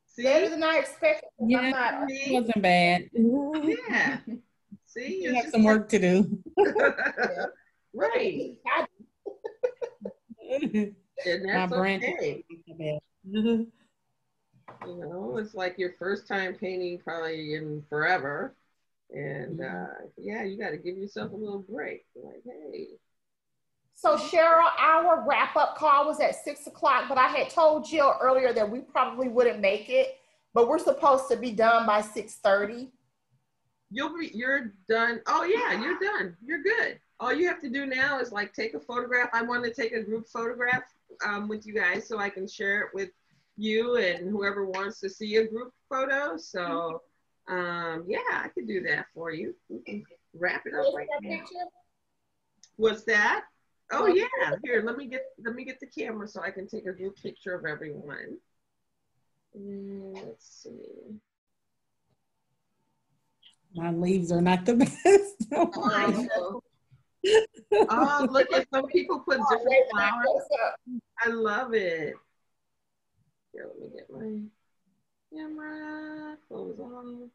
S1: See?
S6: better than I expected. I'm
S4: Yeah.
S6: not-
S4: It wasn't bad. You
S1: Yeah. See?
S4: you
S1: have
S4: some work to do.
S1: right.
S6: I-
S1: And
S4: My
S1: that's
S4: brand.
S1: okay. You know, it's like your first time painting probably in forever. And uh, yeah, you got to give yourself a little break. Like, hey,
S6: So Cheryl, our wrap up call was at six o'clock, but I had told Jill earlier that we probably wouldn't make it, but we're supposed to be done by six thirty.
S1: you'll be, you're done. Oh yeah, you're done. You're good. All you have to do now is like take a photograph. I want to take a group photograph um, with you guys so I can share it with you and whoever wants to see a group photo. So um, yeah, I could do that for you. We can wrap it up right now. What's that? Oh yeah. Here, let me get let me get the camera so I can take a group picture of everyone. Mm, let's see.
S4: My leaves are not the best.
S1: Oh, oh, look at some people put different flowers. I love it. Here, let me get my camera. Close on.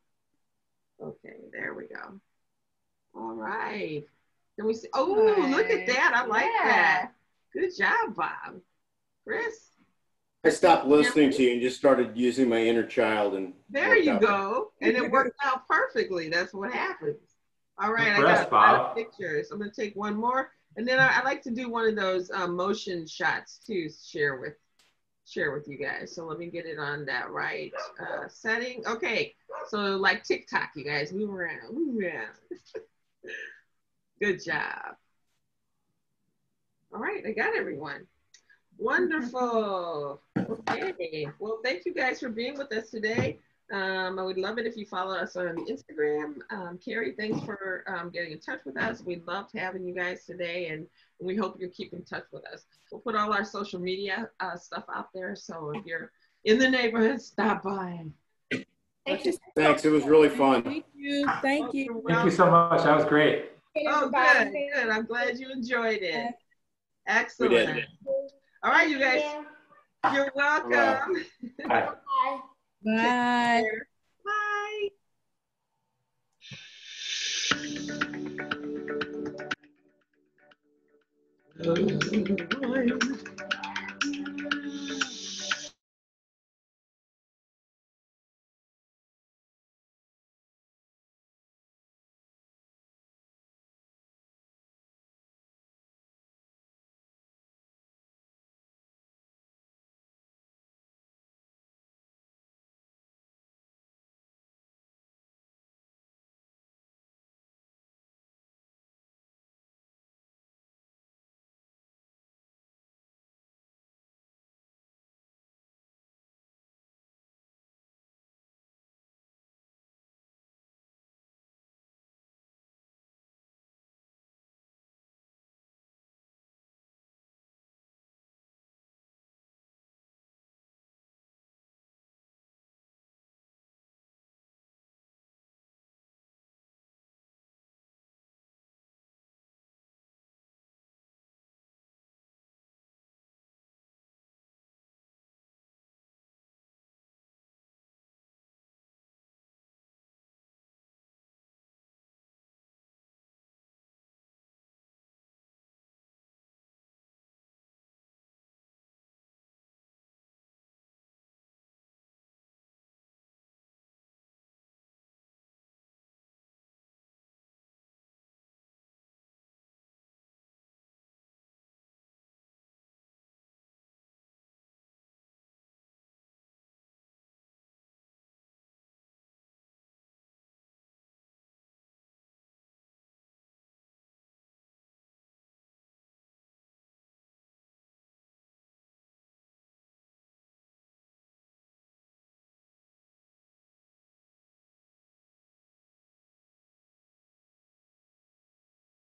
S1: Okay, there we go. All right. Can we see? Oh, look at that. I like that. Good job, Bob. Chris,
S5: I stopped listening to you and just started using my inner child and.
S1: there
S5: worked
S1: you
S5: out.
S1: go. And it worked out perfectly. That's what happens. All right, I got a lot of
S9: Bob.
S1: pictures. I'm gonna take one more, and then I, I like to do one of those um, motion shots too. Share with share with you guys. So let me get it on that right uh, setting. Okay, so like TikTok, you guys move around, move around. Good job. All right, I got everyone. Wonderful. Okay. Well, thank you guys for being with us today. Um, I would love it if you follow us on Instagram. Um, Carrie, thanks for um, getting in touch with us. We loved having you guys today, and we hope you keep in touch with us. We'll put all our social media uh, stuff out there, so if you're in the neighborhood, stop by.
S6: Thank you.
S5: Thanks. It was really fun.
S4: Thank you. Thank you.
S9: Thank you so much. That was great.
S1: Oh, good, good. I'm glad you enjoyed it. Excellent.
S5: did.
S1: All right, you guys. You're welcome.
S9: Bye.
S4: Bye.
S1: Bye.